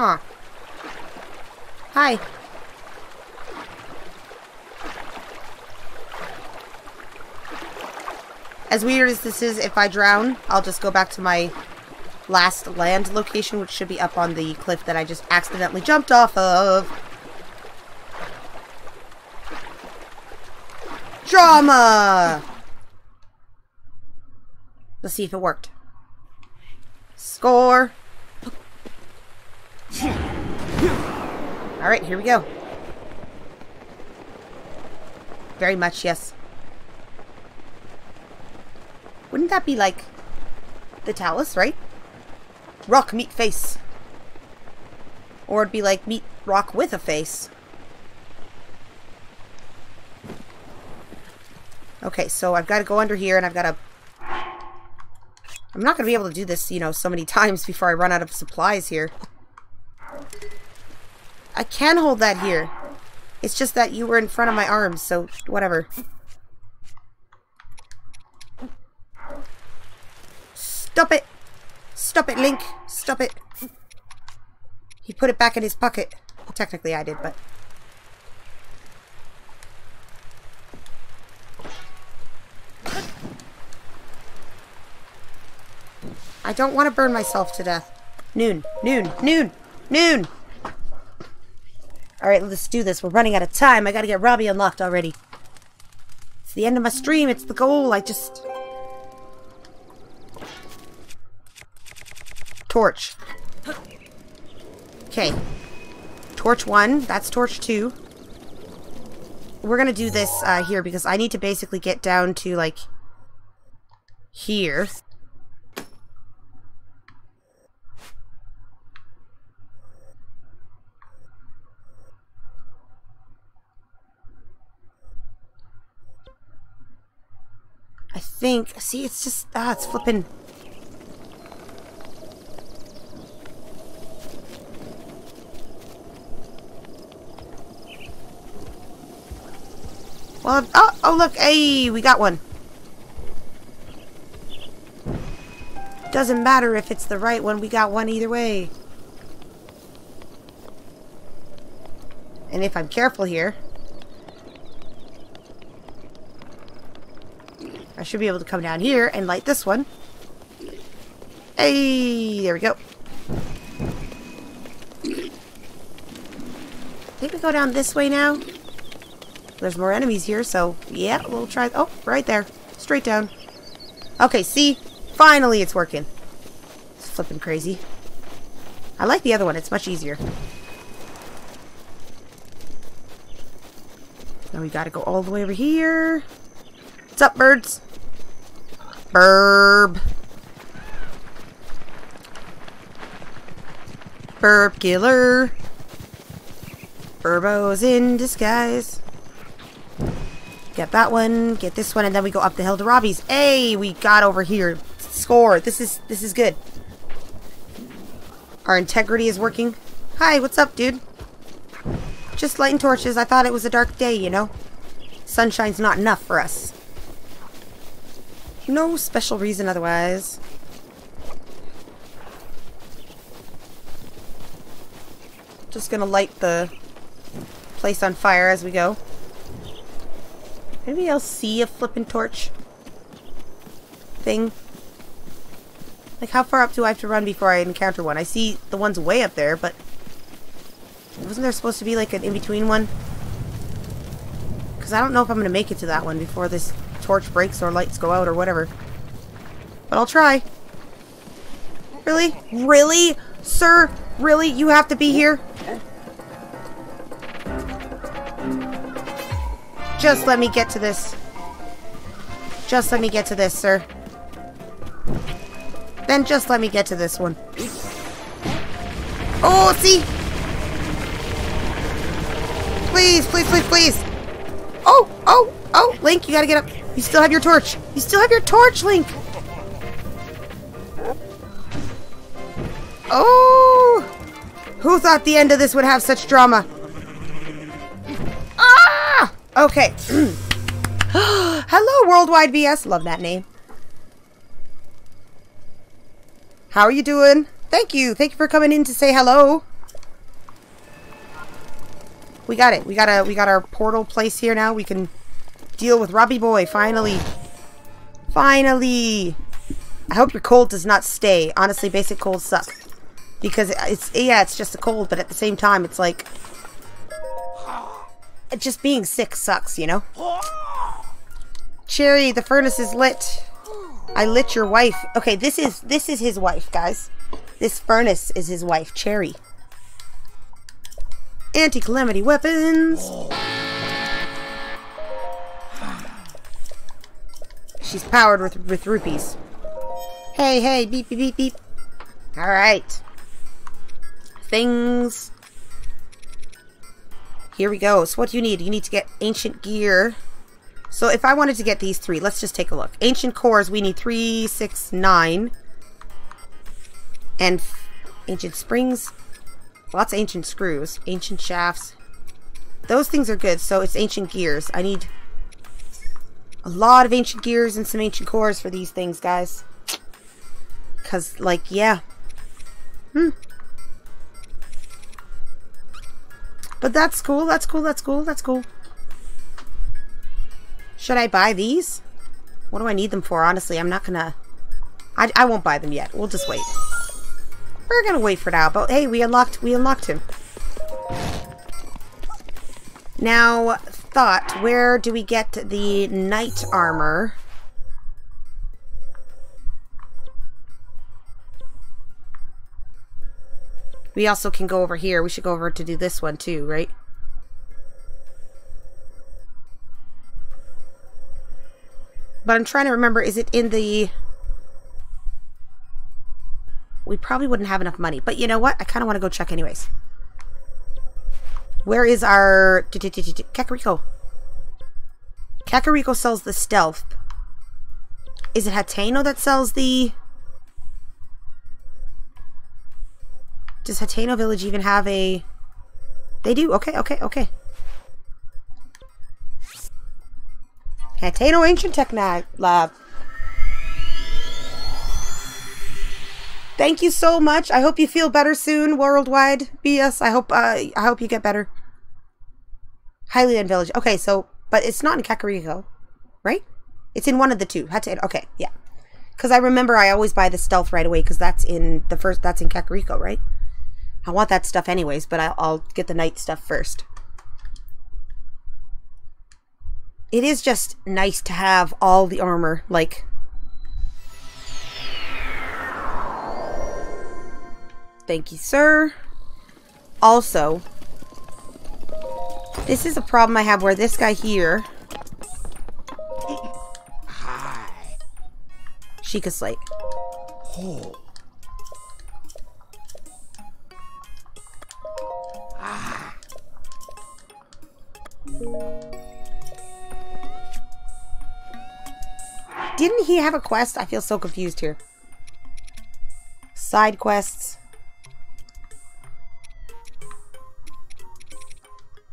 Huh. Hi. As weird as this is, if I drown, I'll just go back to my last land location, which should be up on the cliff that I just accidentally jumped off of. Drama! Let's see if it worked. Score! Alright, here we go. Very much, yes. Wouldn't that be like the Talus, right? Rock meat face. Or it'd be like meat rock with a face. Okay, so I've got to go under here and I've got to... I'm not going to be able to do this, you know, so many times before I run out of supplies here. I can hold that here. It's just that you were in front of my arms, so whatever. Stop it! Stop it, Link! Stop it! He put it back in his pocket. Technically I did, but... I don't want to burn myself to death. Noon. Noon. Noon. Noon! Alright, let's do this. We're running out of time. I gotta get Robbie unlocked already. It's the end of my stream. It's the goal. I just... Torch. Okay. Torch 1. That's torch 2. We're gonna do this uh, here because I need to basically get down to, like, here. I think, see, it's just, ah, it's flipping. Well, oh, oh, look, hey, we got one. Doesn't matter if it's the right one, we got one either way. And if I'm careful here, I should be able to come down here and light this one. Hey, there we go. I think we go down this way now. There's more enemies here, so yeah, we'll try. Oh, right there. Straight down. Okay, see? Finally it's working. It's flipping crazy. I like the other one. It's much easier. Now we gotta go all the way over here. What's up, birds? Burb. Burb killer. Burbos in disguise. Get that one, get this one, and then we go up the hill to Robbie's. Hey, we got over here. Score. This is this is good. Our integrity is working. Hi, what's up, dude? Just lighting torches. I thought it was a dark day, you know? Sunshine's not enough for us. No special reason otherwise. Just gonna light the place on fire as we go. Maybe I'll see a flippin' torch thing. Like, how far up do I have to run before I encounter one? I see the ones way up there, but... Wasn't there supposed to be, like, an in-between one? Because I don't know if I'm going to make it to that one before this torch breaks or lights go out or whatever. But I'll try. Really? Really? Sir? Really? You have to be here? Just let me get to this. Just let me get to this, sir. Then just let me get to this one. Oh, see? Please, please, please, please. Oh, oh, oh, Link, you gotta get up. You still have your torch. You still have your torch, Link. Oh! Who thought the end of this would have such drama? Ah! Okay. Hello, Worldwide VS. Love that name. How are you doing? Thank you. Thank you for coming in to say hello. We got it. We got a we got our portal place here now. We can deal with Robbie Boy finally. Finally. I hope your cold does not stay. Honestly, basic colds suck. Because it's yeah, it's just a cold, but at the same time it's like just being sick sucks, you know? Cherry, the furnace is lit. I lit your wife. Okay, this is this is his wife, guys. This furnace is his wife, Cherry. Anti-calamity weapons. She's powered with with rupees. Hey, hey, beep, beep, beep, beep. All right. Things. Here we go. So what do you need? You need to get ancient gear. So if I wanted to get these three, let's just take a look. Ancient cores, we need three, six, nine. And ancient springs. Lots of ancient screws. Ancient shafts. Those things are good. So it's ancient gears. I need a lot of ancient gears and some ancient cores for these things, guys. Because, like, yeah. Hmm. But that's cool, that's cool, that's cool, that's cool. Should I buy these? What do I need them for? Honestly, I'm not gonna... I, I won't buy them yet. We'll just wait. We're gonna wait for now, but hey, we unlocked, we unlocked him. Now, thought, where do we get the knight armor? We also can go over here. We should go over to do this one too, right? But I'm trying to remember, is it in the... We probably wouldn't have enough money. But you know what? I kind of want to go check anyways. Where is our... Kakariko? Kakariko sells the stealth. Is it Hateno that sells the... Does Hateno Village even have a... They do? Okay, okay, okay. Hateno Ancient Tech Lab. Thank you so much. I hope you feel better soon, worldwide. BS. I hope uh, I hope you get better. Hylian Village. Okay, so but it's not in Kakariko, right? It's in one of the two. Hateno. Okay, yeah. Because I remember I always buy the stealth right away because that's in the first. That's in Kakariko, right? I want that stuff anyways, but I'll, I'll get the knight stuff first. It is just nice to have all the armor, like... Thank you, sir. Also, this is a problem I have where this guy here... Hi. Sheikah Slate. Oh. Didn't he have a quest? I feel so confused here. Side quests.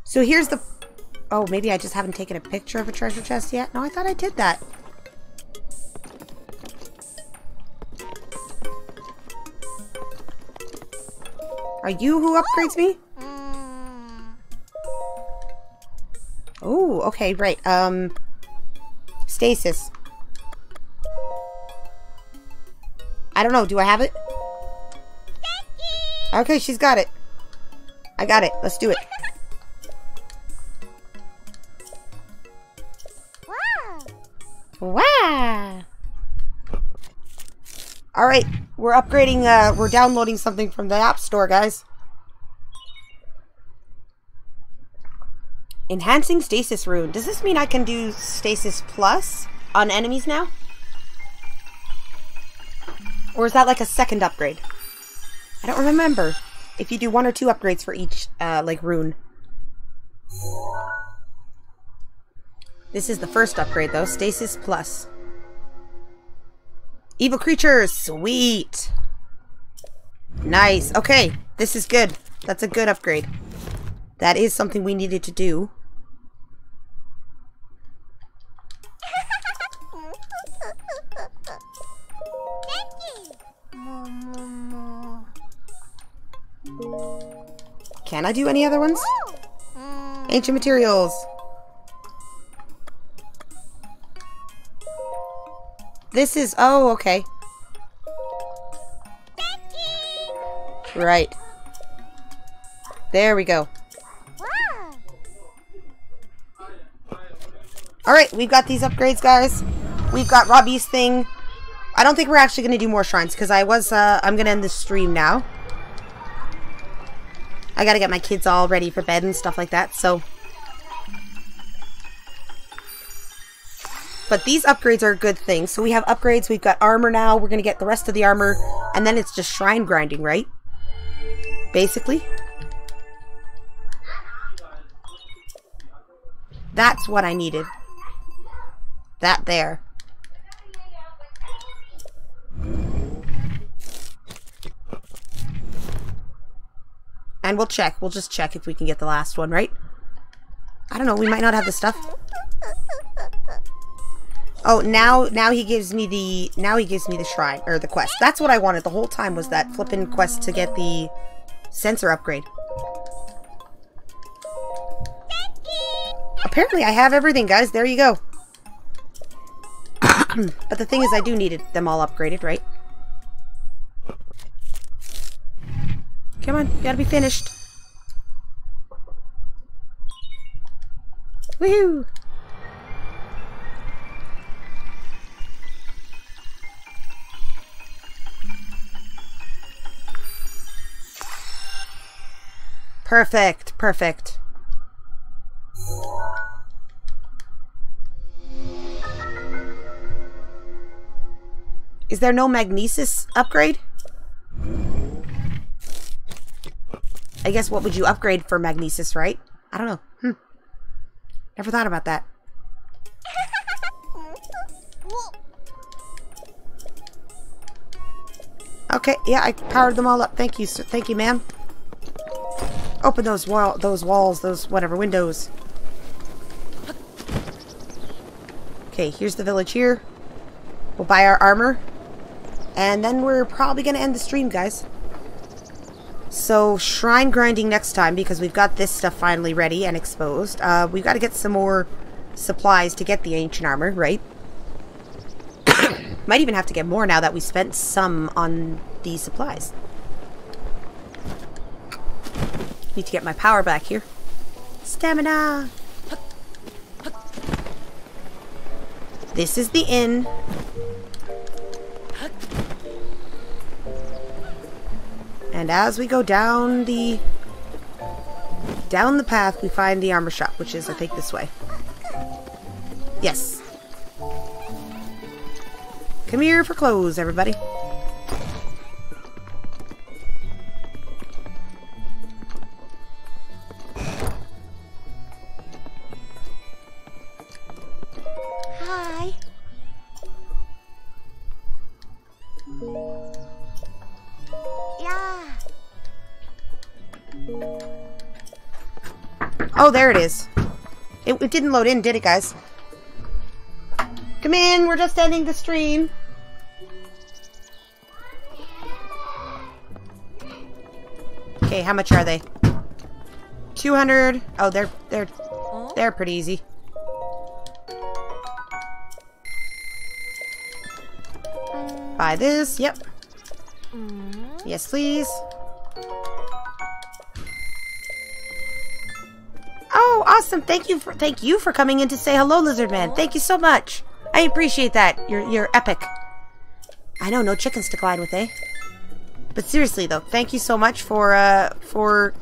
So here's the... Oh, maybe I just haven't taken a picture of a treasure chest yet? No, I thought I did that. Are you who upgrades me? Oh, okay, right. Um, stasis. I don't know. Do I have it? Okay, she's got it. I got it. Let's do it. Wow. Alright, we're upgrading, uh, we're downloading something from the App Store, guys. Enhancing Stasis Rune. Does this mean I can do Stasis Plus on enemies now? Or is that like a second upgrade? I don't remember. If you do one or two upgrades for each, uh, like, rune. This is the first upgrade, though. Stasis Plus. Evil creatures! Sweet! Nice. Okay, this is good. That's a good upgrade. That is something we needed to do. Can I do any other ones? Ancient materials. This is... Oh, okay. Right. There we go. Alright, we've got these upgrades, guys. We've got Robbie's thing. I don't think we're actually going to do more shrines, because I was, uh, I'm going to end the stream now. I gotta get my kids all ready for bed and stuff like that, so... But these upgrades are a good thing. So we have upgrades, we've got armor now, we're gonna get the rest of the armor, and then it's just shrine grinding, right? Basically. That's what I needed. That there. And we'll check. We'll just check if we can get the last one, right? I don't know. We might not have the stuff. Oh, now now he gives me the now he gives me the shrine or the quest. That's what I wanted the whole time was that flippin' quest to get the sensor upgrade. Apparently I have everything, guys. There you go. but the thing is I do need them all upgraded, right? Come on, gotta be finished. Woohoo! Perfect, perfect. Is there no magnesis upgrade? I guess what would you upgrade for magnesis, right? I don't know. Hmm. Never thought about that. Okay, yeah, I powered them all up. Thank you. Thank you, ma'am. Open those wall, those walls, those whatever windows. Okay, here's the village here. We'll buy our armor. And then we're probably going to end the stream, guys. So, shrine grinding next time because we've got this stuff finally ready and exposed. Uh, we've got to get some more supplies to get the ancient armor, right? Might even have to get more now that we spent some on these supplies. Need to get my power back here. Stamina! This is the inn. And as we go down the down the path, we find the armor shop, which is, I think, this way. Yes. Come here for clothes, everybody. Oh, there it is. It, it didn't load in, did it, guys? Come in, we're just ending the stream. Okay, how much are they? 200. Oh, they're they're they're pretty easy. Mm. Buy this. Yep. Mm. Yes, please. Oh, awesome! Thank you for thank you for coming in to say hello, Lizard Man. Thank you so much. I appreciate that. You're you're epic. I know, no chickens to glide with, eh? But seriously though, thank you so much for uh for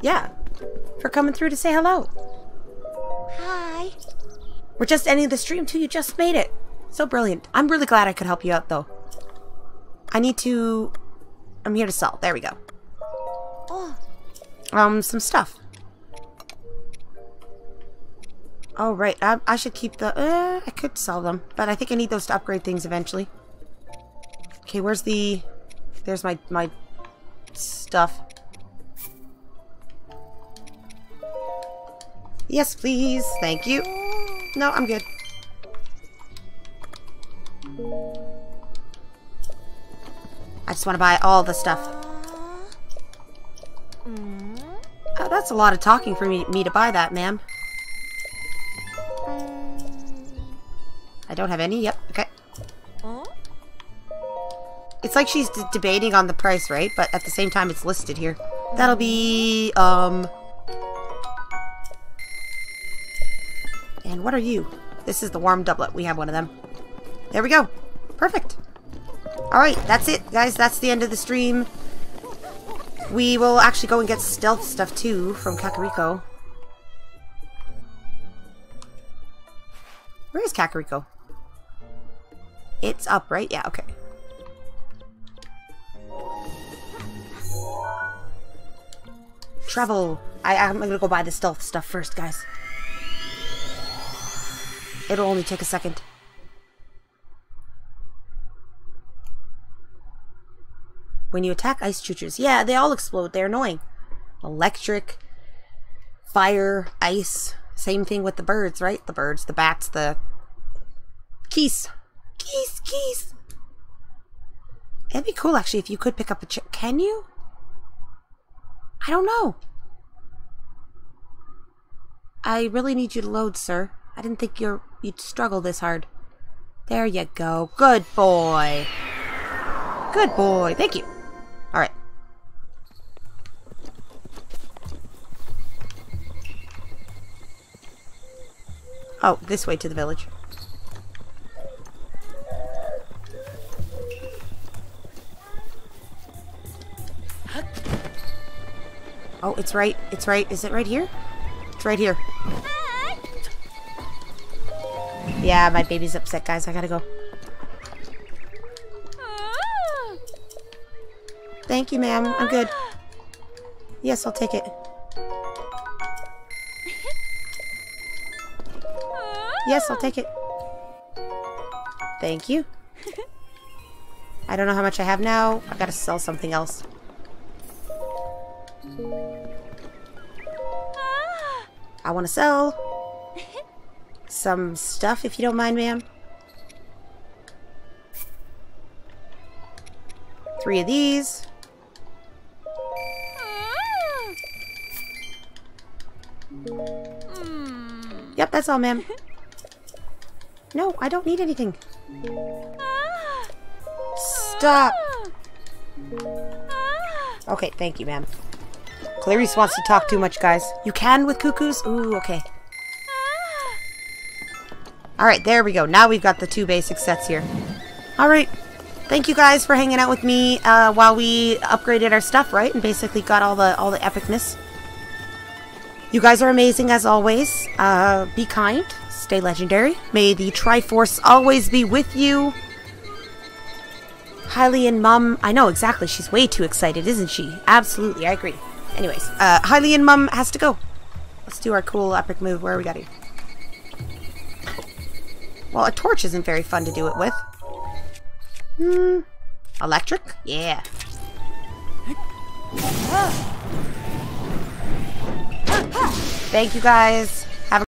yeah for coming through to say hello. Hi. We're just ending the stream too. You just made it. So brilliant. I'm really glad I could help you out though. I need to. I'm here to sell. There we go. Oh, Um, some stuff. Oh, right. I, I should keep the... Uh, I could sell them. But I think I need those to upgrade things eventually. Okay, where's the... There's my, my stuff. Yes, please. Thank you. No, I'm good. I just want to buy all the stuff. Oh, that's a lot of talking for me, me to buy that, ma'am. I don't have any. Yep. Okay. It's like she's d debating on the price, right? But at the same time, it's listed here. That'll be, um... And what are you? This is the warm doublet. We have one of them. There we go. Perfect. Alright, that's it, guys. That's the end of the stream. We will actually go and get stealth stuff, too, from Kakariko. Where is Kakariko? It's up, right? Yeah, okay. Travel. I, I'm gonna go buy the stealth stuff first, guys. It'll only take a second. When you attack ice Chuchus. Yeah, they all explode. They're annoying. Electric, fire, ice. Same thing with the birds, right? The birds, the bats, the... Geese. Geese, geese. It'd be cool, actually, if you could pick up a chick. Can you? I don't know. I really need you to load, sir. I didn't think you're, you'd struggle this hard. There you go. Good boy. Good boy. Thank you. All right. Oh, this way to the village. Oh, it's right. It's right. Is it right here? It's right here. Yeah, my baby's upset, guys. I gotta go. Thank you, ma'am. I'm good. Yes, I'll take it. Yes, I'll take it. Thank you. I don't know how much I have now. I gotta sell something else. Ah. I want to sell some stuff, if you don't mind, ma'am. Three of these. Yep, that's all, ma'am. No, I don't need anything. Stop. Ah. Okay, thank you, ma'am. Clarice wants to talk too much, guys. You can with Cuccos? Ooh, okay. Alright, there we go. Now we've got the two basic sets here. Alright. Thank you guys for hanging out with me uh, while we upgraded our stuff, right? And basically got all the all the epicness. You guys are amazing as always. Uh, be kind. Stay legendary. May the Triforce always be with you. Hylian Mum, I know exactly. She's way too excited, isn't she? Absolutely, I agree. Anyways, uh, Hylian Mum has to go. Let's do our cool epic move. Where are we got here? Well, a torch isn't very fun to do it with. Hmm. Electric? Yeah. Thank you guys.